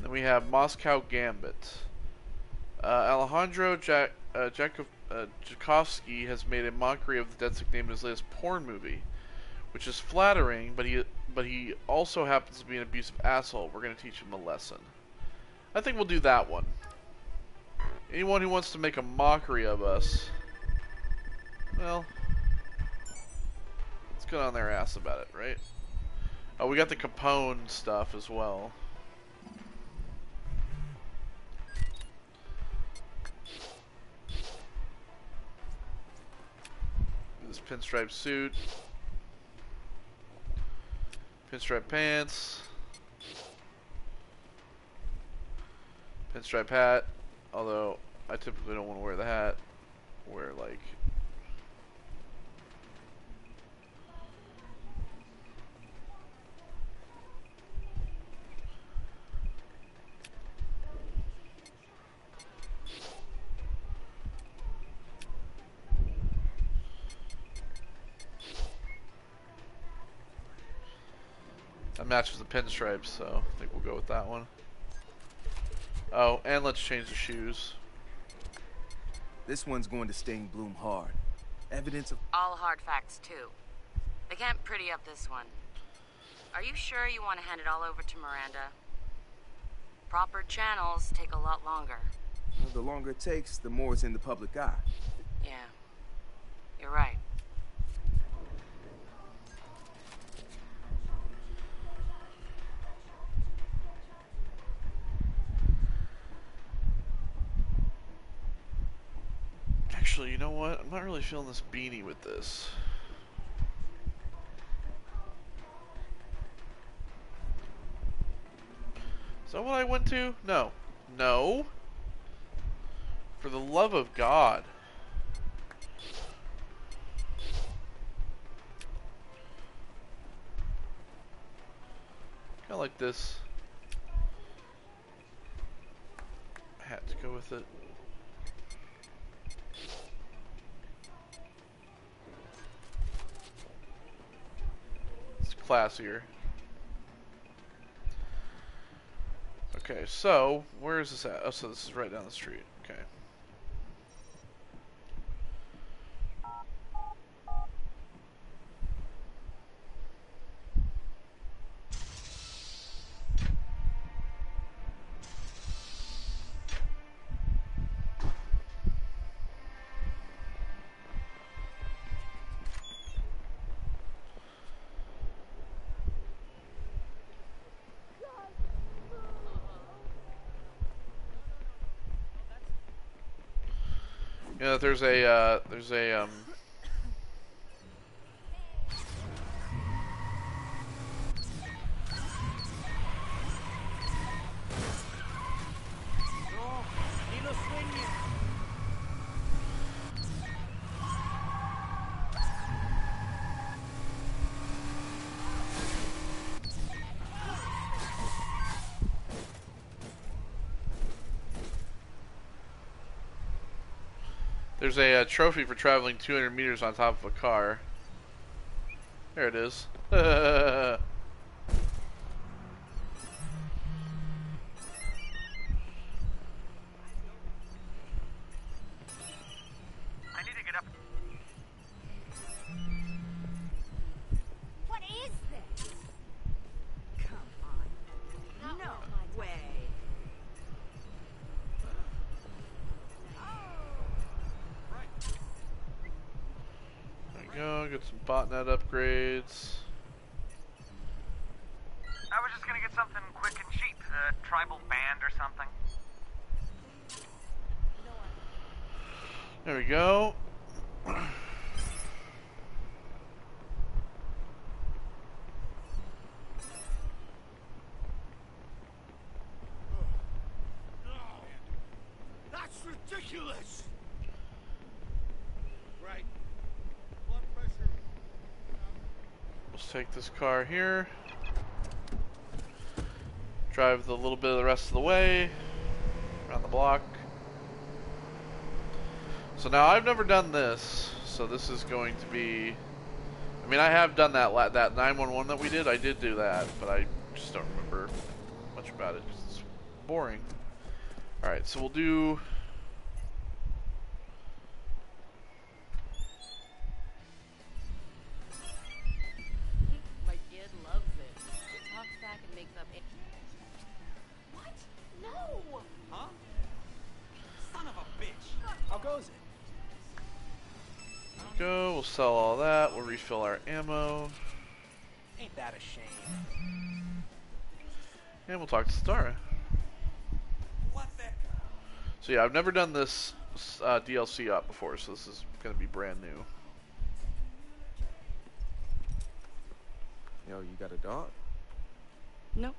Then we have Moscow Gambit. Uh, Alejandro Jak uh, uh, Jakovsky has made a mockery of the DedSec name in his latest porn movie, which is flattering, but he but he also happens to be an abusive asshole. We're going to teach him a lesson. I think we'll do that one. Anyone who wants to make a mockery of us, well, let's get on their ass about it, right? Oh, we got the Capone stuff as well. This pinstripe suit. Pinstripe pants. Pinstripe hat. Although, I typically don't want to wear the hat. Wear, like... That matches the pinstripes, so I think we'll go with that one. Oh, and let's change the shoes. This one's going to sting Blume hard. Evidence of All hard facts, too. They can't pretty up this one. Are you sure you want to hand it all over to Miranda? Proper channels take a lot longer. well, the longer it takes, the more it's in the public eye. Yeah. You're right. Actually, you know what? I'm not really feeling this beanie with this. Is that what I went to? No. No. For the love of God. Kind of like this. Hat to go with it. Classier. Okay, so where is this at? Oh, so this is right down the street. Yeah, there's a uh, there's a um. There's a uh, trophy for traveling 200 meters on top of a car. There it is. take this car here. Drive the little bit of the rest of the way around the block. So now I've never done this, so this is going to be. I mean, I have done that that 911 that we did. I did do that, but I just don't remember much about it. 'cause It's boring. All right, so we'll do. And we'll talk to Sitara. So yeah, I've never done this uh, DLC up before, so this is gonna be brand new. Yo, you got a dog? Nope.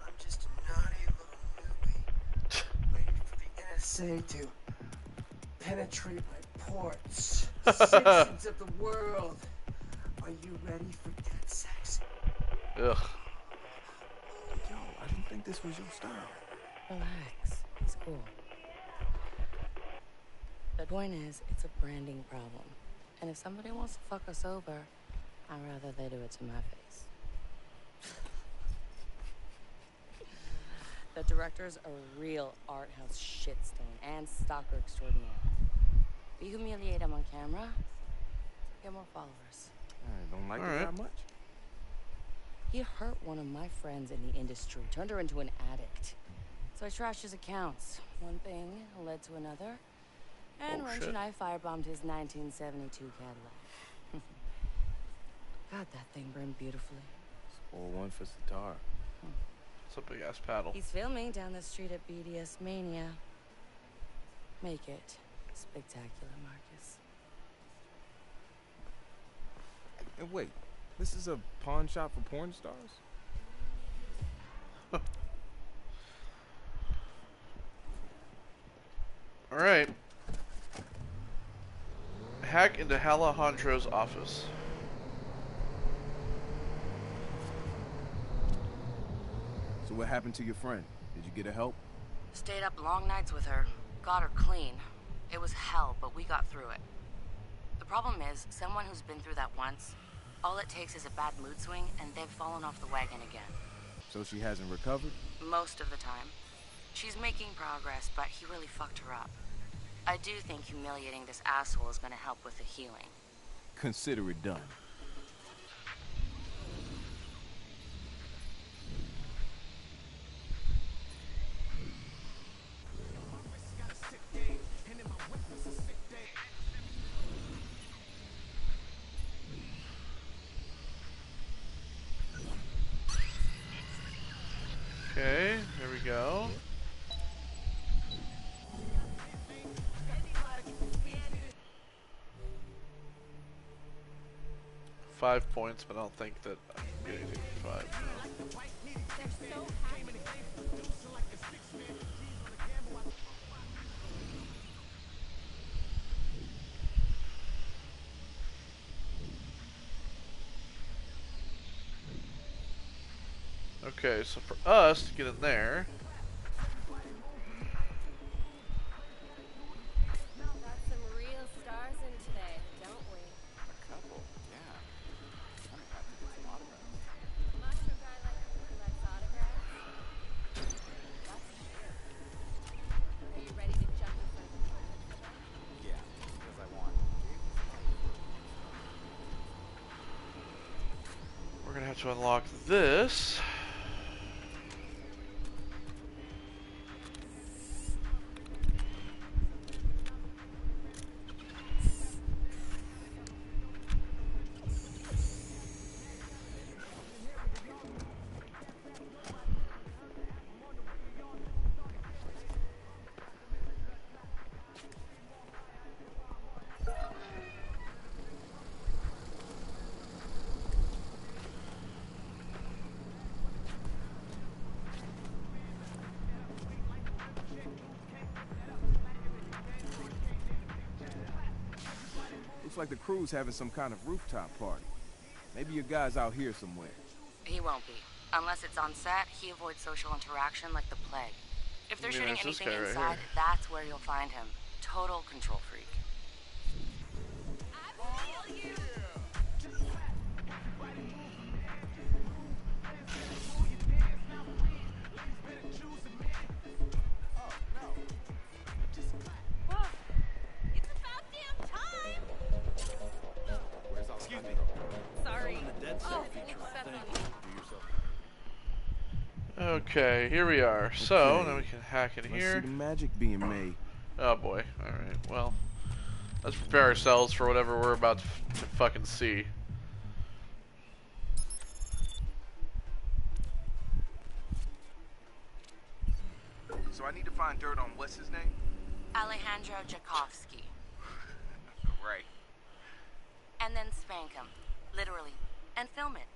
I'm just a naughty little newbie waiting for the NSA to penetrate my ports. Citizens of the world, are you ready for dead sex? Ugh. Yo, I didn't think this was your style. Relax. It's cool. The point is, it's a branding problem. And if somebody wants to fuck us over, I'd rather they do it to my face. The director's a real art house shitstone and stalker extraordinaire. If you humiliate him on camera, get more followers. I don't like All it right. that much. He hurt one of my friends in the industry, turned her into an addict. So I trashed his accounts. One thing led to another. And Oh, Wrench and I firebombed his 1972 Cadillac. God, that thing burned beautifully. Or one for Sitara. Hmm. It's a big ass paddle. He's filming down the street at BDS Mania. Make it spectacular, Marcus. And wait, this is a pawn shop for porn stars? All right. Hack into Alejandro's office. So what happened to your friend? Did you get her help? Stayed up long nights with her. Got her clean. It was hell, but we got through it. The problem is, someone who's been through that once, all it takes is a bad mood swing and they've fallen off the wagon again. So she hasn't recovered? Most of the time. She's making progress, but he really fucked her up. I do think humiliating this asshole is gonna help with the healing. Consider it done. Five points, but I don't think that I'm getting five. Okay, so for us to get in there, to unlock this. Like the crew's having some kind of rooftop party. Maybe your guy's out here somewhere. He won't be. Unless it's on set, he avoids social interaction like the plague. If they're Yeah, shooting anything right inside, here. that's where you'll find him. Total control here we are. So Okay. now we can hack in Let's here. see the magic being made. Oh boy. Alright, well. Let's prepare ourselves for whatever we're about to, f- to fucking see. So I need to find dirt on what's his name? Alejandro Jakovsky. Right. And then spank him. Literally. And film it.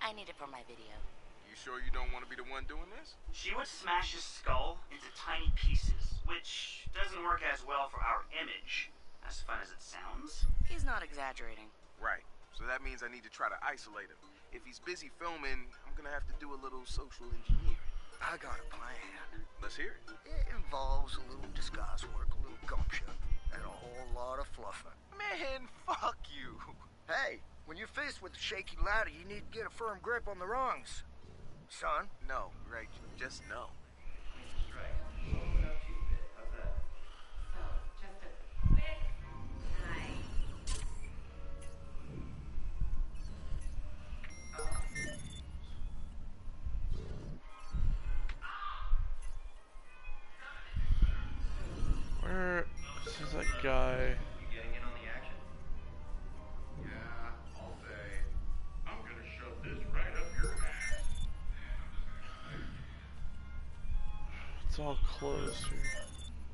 I need it for my video. You sure you don't want to be the one doing this? She would smash his skull into tiny pieces, which doesn't work as well for our image. As fun as it sounds. He's not exaggerating. Right. So that means I need to try to isolate him. If he's busy filming, I'm gonna have to do a little social engineering. I got a plan. Let's hear it. It involves a little disguise work, a little gumption, and a whole lot of fluffing. Man, fuck you. Hey, when you're faced with a shaky ladder, you need to get a firm grip on the rungs. Sean? No. Right. Just no. Right.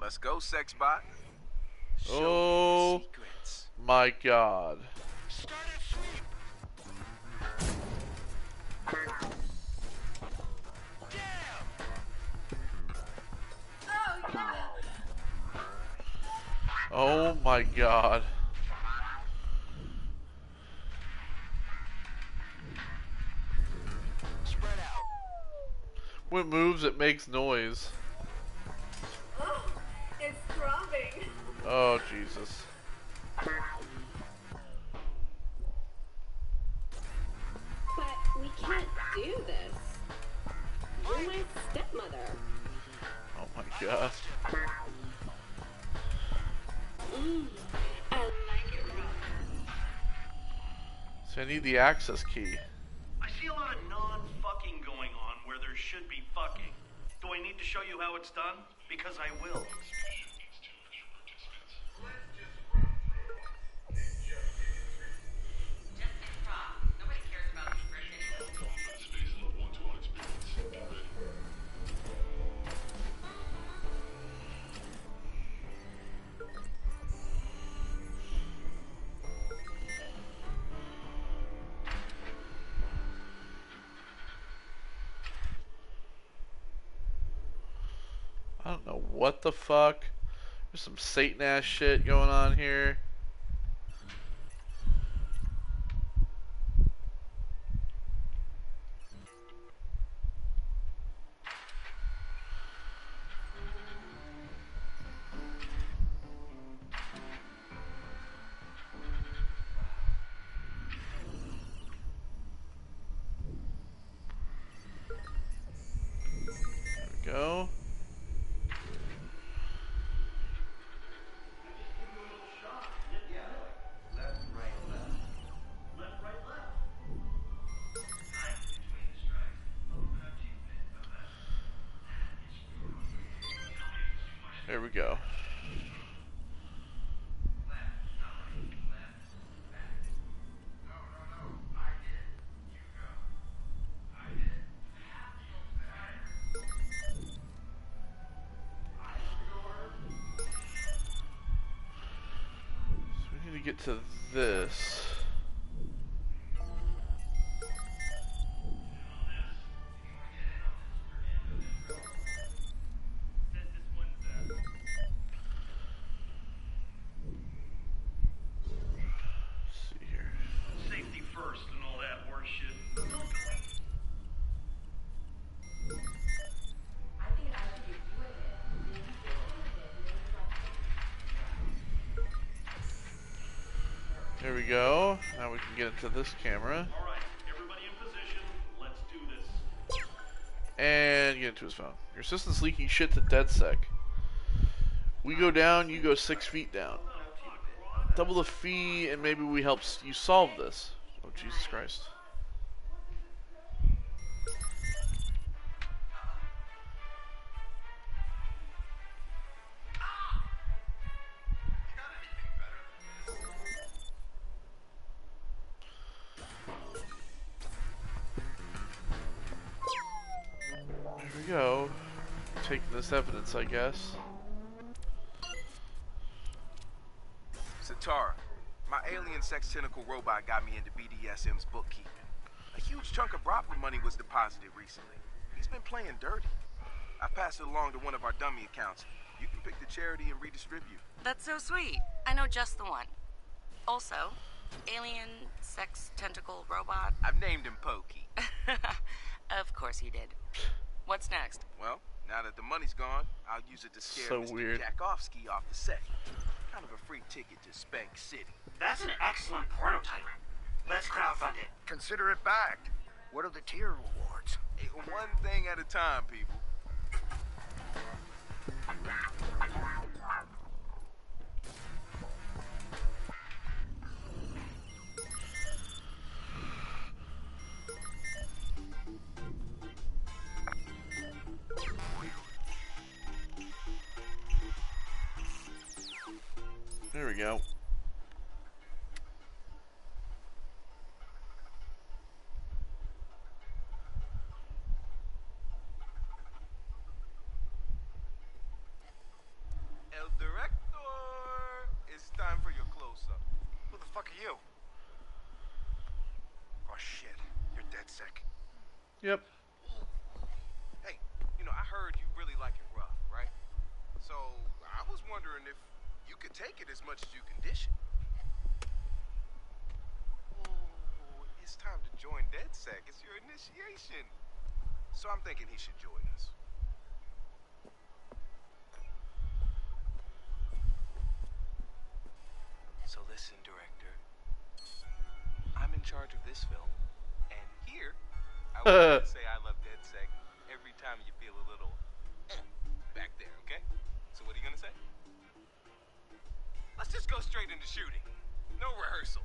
Let's go, sex bot. Oh my god. Oh my god. When it moves, it makes noise. Oh, Jesus. But we can't do this. You're my stepmother. Oh my god. Mm, I like it rough. So I need the access key. I see a lot of non-fucking going on where there should be fucking. Do I need to show you how it's done? Because I will. What the fuck. There's some Satan ass shit going on here. To this. We go. Now we can get into this camera. Alright, everybody in position. Let's do this. And get into his phone. Your system's leaking shit to DedSec. We go down, you go six feet down. Double the fee, and maybe we help you solve this. Oh, Jesus Christ. This evidence, I guess. Sitara, my alien sex tentacle robot got me into BDSM's bookkeeping. A huge chunk of Bravo money was deposited recently. He's been playing dirty. I passed it along to one of our dummy accounts. You can pick the charity and redistribute. That's so sweet. I know just the one. Also, alien sex tentacle robot. I've named him Pokey. of course he did. What's next? Well, now that the money's gone, I'll use it to scare So Mr. weird. Jakovsky off the set. Kind of a free ticket to Spank City. That's an excellent prototype. Let's crowdfund it. Consider it bagged. What are the tier rewards? Hey, one thing at a time, people. There we go. El Director! It's time for your close-up. Who the fuck are you? Oh shit, you're DedSec. Yep. Hey, you know, I heard you really like it rough, right? So, I was wondering if you could take it as much as you can dish it. Ooh, it's time to join DedSec. It's your initiation. So I'm thinking he should join us. So listen, director. I'm in charge of this film, and here I to say I love DedSec every time you feel a little eh, back there. Okay? So what are you gonna say? Let's just go straight into shooting. No rehearsal.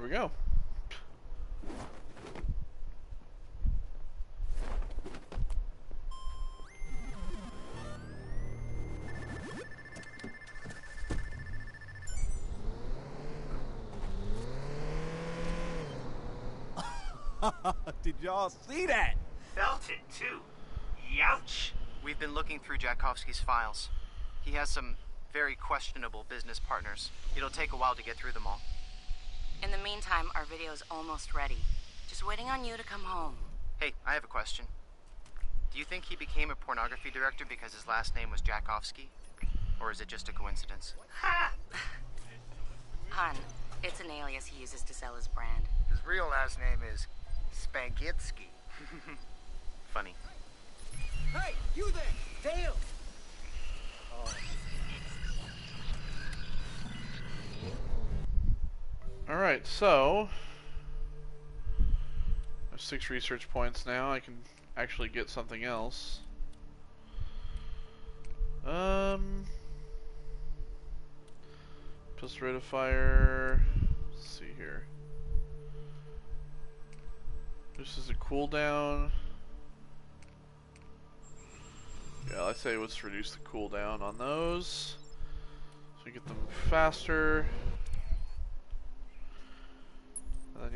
there we go. Did y'all see that? Felt it too. Youch. We've been looking through Jakovsky's files. He has some very questionable business partners. It'll take a while to get through them all. In the meantime, our video's almost ready. Just waiting on you to come home. Hey, I have a question. Do you think he became a pornography director because his last name was Jakovsky? Or is it just a coincidence? Ha! Hun, it's an alias he uses to sell his brand. His real last name is Spagitsky. Funny. Hey, you there! Dale! Alright, so... I have six research points now. I can actually get something else. Um... Pistol rate of fire... Let's see here. This is a cooldown. Yeah, let's say let's reduce the cooldown on those. So we get them faster.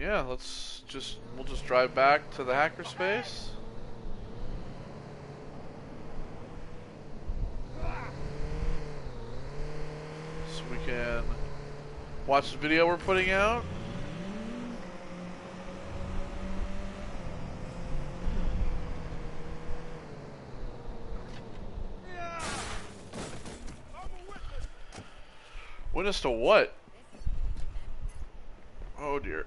Yeah, let's just we'll just drive back to the hackerspace. So we can watch the video we're putting out. Witness to what? Oh dear.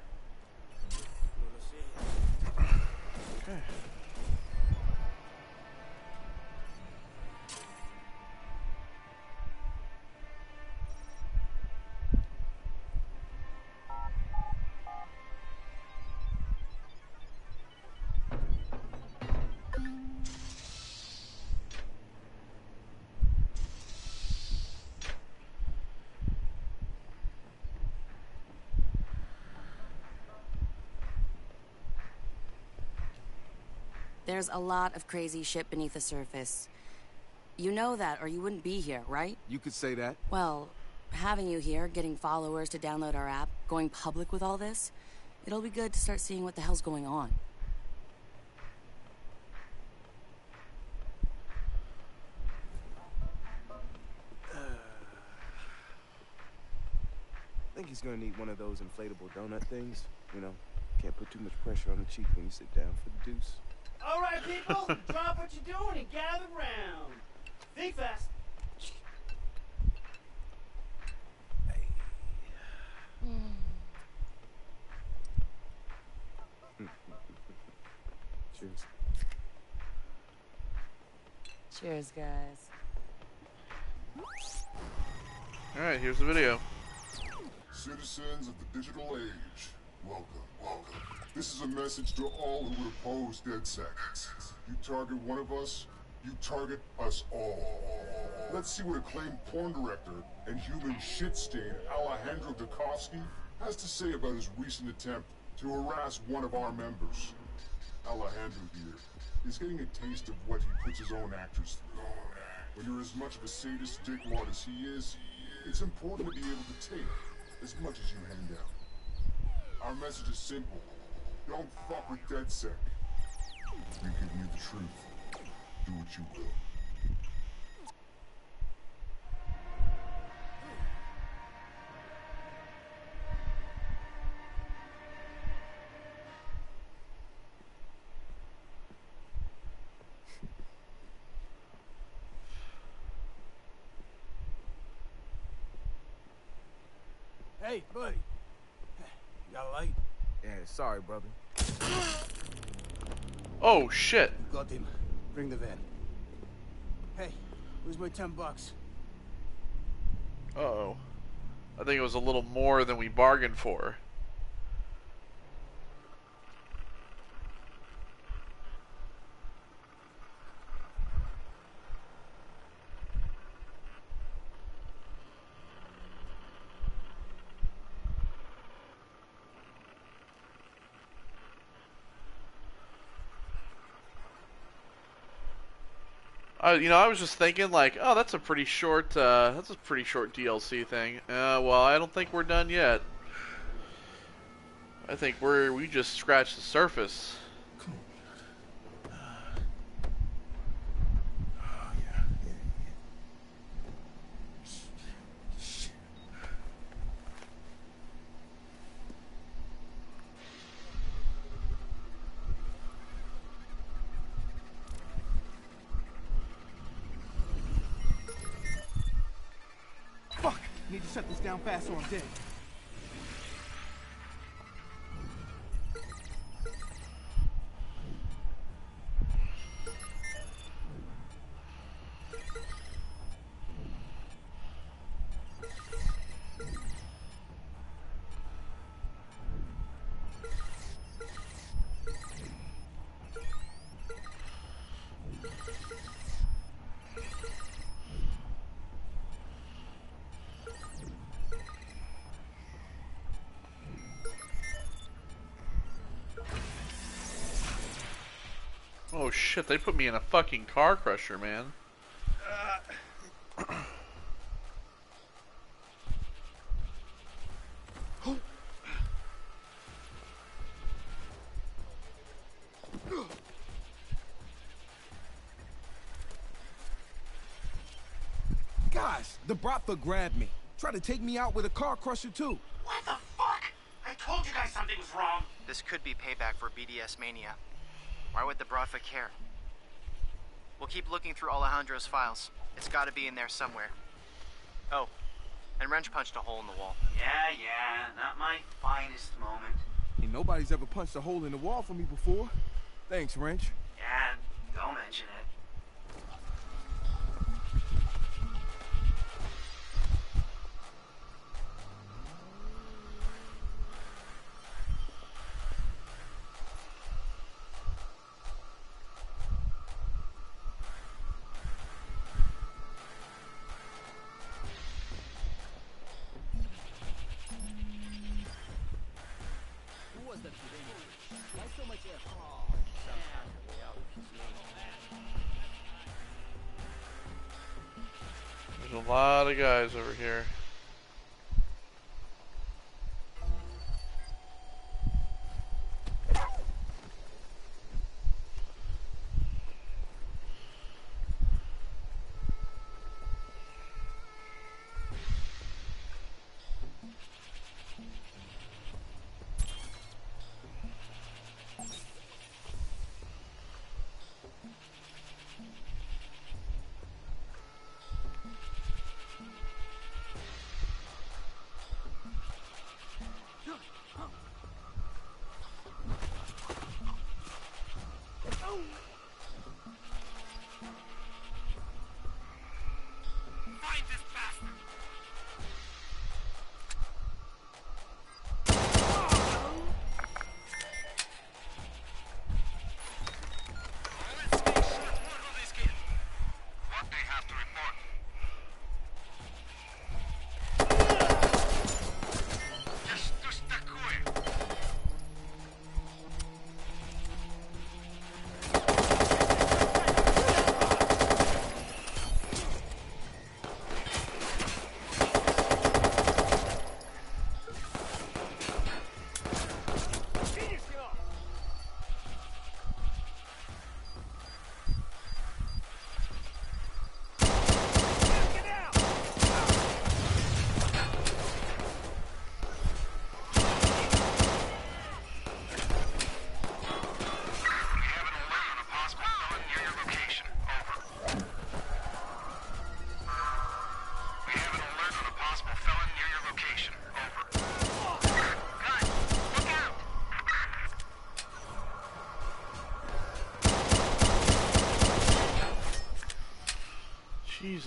There's a lot of crazy shit beneath the surface. You know that, or you wouldn't be here, right? You could say that. Well, having you here, getting followers to download our app, going public with all this, it'll be good to start seeing what the hell's going on. Uh, I think he's gonna need one of those inflatable donut things, you know, Can't put too much pressure on the cheek when you sit down for the deuce. All right, people, drop what you're doing and gather round. Think fast. Cheers. Cheers, guys. Alright, here's the video. Citizens of the digital age, welcome, welcome. This is a message to all who would oppose DedSec. You target one of us, you target us all. Let's see what acclaimed porn director and human shit stain Alejandro Dukovsky has to say about his recent attempt to harass one of our members. Alejandro here is getting a taste of what he puts his own actors through. When you're as much of a sadist dickwad as he is, it's important to be able to take as much as you hand out. Our message is simple. Don't fuck with DedSec. We give you the truth. Do what you will. Hey, buddy. You got a light? Yeah, sorry, brother. Oh shit. Got him. Bring the van. Hey, where's my ten bucks? Uh oh. I think it was a little more than we bargained for. I, you know, I was just thinking like, oh, that's a pretty short, uh, that's a pretty short DLC thing. Uh, well, I don't think we're done yet. I think we're we just scratched the surface. Or I'm dead. Oh shit, they put me in a fucking car crusher, man. Guys, the Bratva grabbed me. Tried to take me out with a car crusher too. What the fuck? I told you guys something was wrong. This could be payback for BDS Mania. Why would the Bratva care? We'll keep looking through Alejandro's files. It's gotta be in there somewhere. Oh, and Wrench punched a hole in the wall. Yeah, yeah, not my finest moment. Ain't nobody's ever punched a hole in the wall for me before. Thanks, Wrench. Yeah, don't mention it. Here.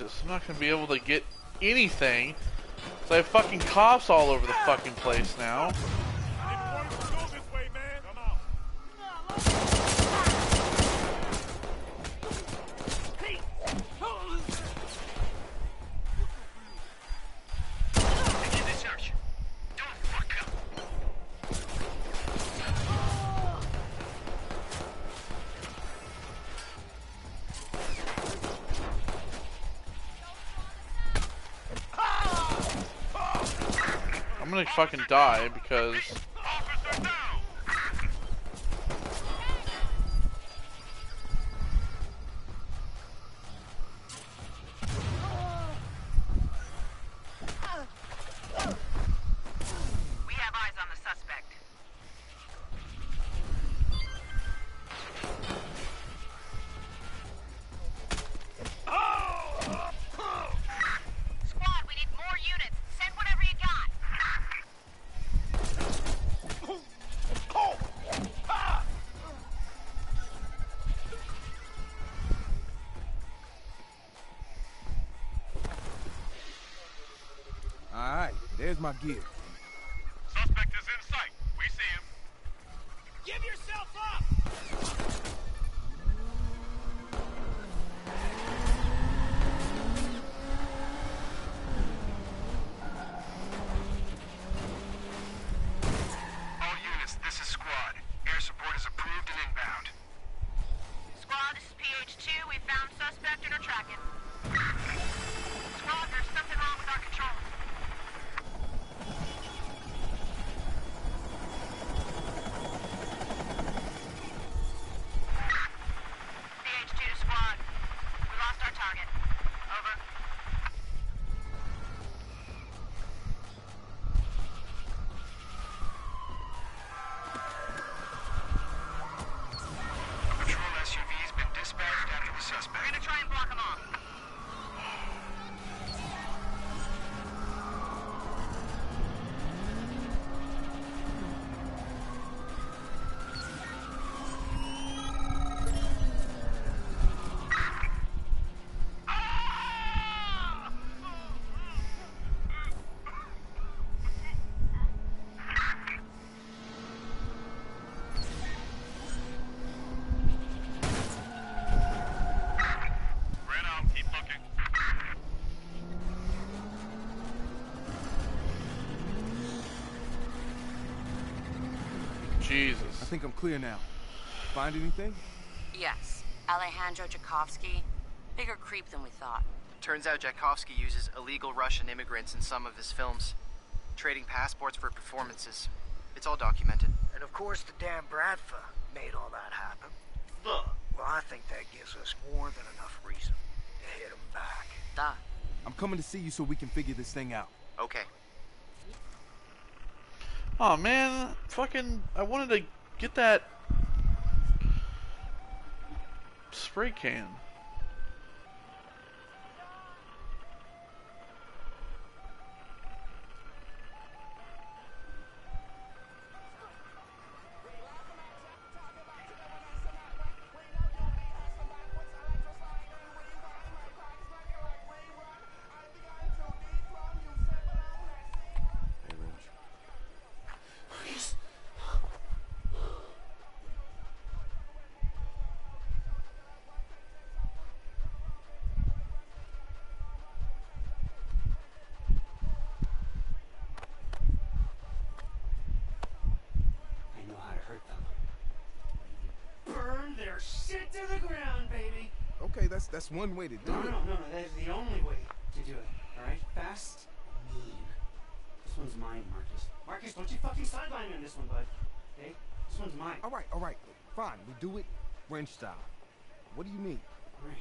Jesus, I'm not gonna be able to get anything. So I have fucking cops all over the fucking place now. Die because my gear. Think I'm clear now. Find anything? Yes, Alejandro Tchaikovsky. Bigger creep than we thought. Turns out Tchaikovsky uses illegal Russian immigrants in some of his films, trading passports for performances. It's all documented. And of course, the damn Bratva made all that happen. Look, Well, I think that gives us more than enough reason to hit him back. Duh. I'm coming to see you so we can figure this thing out. Okay. Oh man, fucking I wanted to get that spray can. That's one way to do No, it. no, no, no. That is the only way to do it. All right, fast, mean. This one's mine, Marcus. Marcus, don't you fucking sideline me on this one, bud. Okay, this one's mine. All right, all right, fine. We do it French style. What do you mean? All right.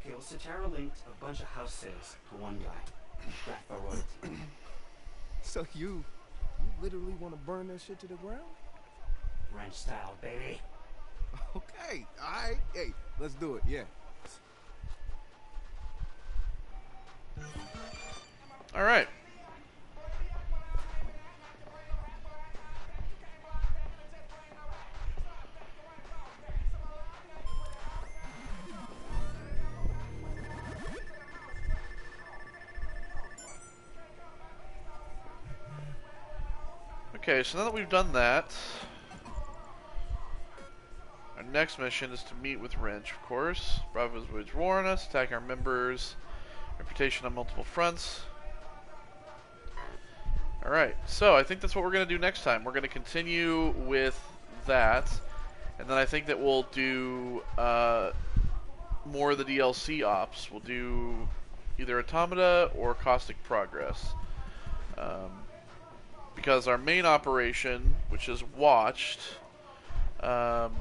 Okay, well, Sitara linked a bunch of house sales to one guy, Bradford royalty. So you, you literally want to burn that shit to the ground? French style, baby. Okay, all right. Hey, let's do it. Yeah. All right. Okay, so now that we've done that, our next mission is to meet with Wrench, of course. Bravo's Woods warn us, attack our members, reputation on multiple fronts. Alright, so I think that's what we're going to do next time. We're going to continue with that, and then I think that we'll do uh, more of the DLC ops. We'll do either Automata or Caustic Progress. Um, because our main operation, which is Watched, um,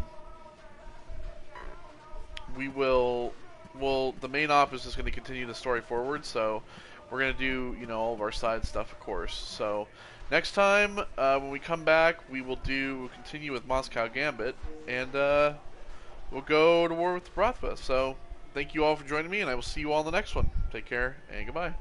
we will, well, the main op is just going to continue the story forward, so we're going to do, you know, all of our side stuff, of course. So, next time, uh, when we come back, we will do, we'll continue with Moscow Gambit, and, uh, we'll go to war with Bratva. So, thank you all for joining me, and I will see you all in the next one. Take care, and goodbye.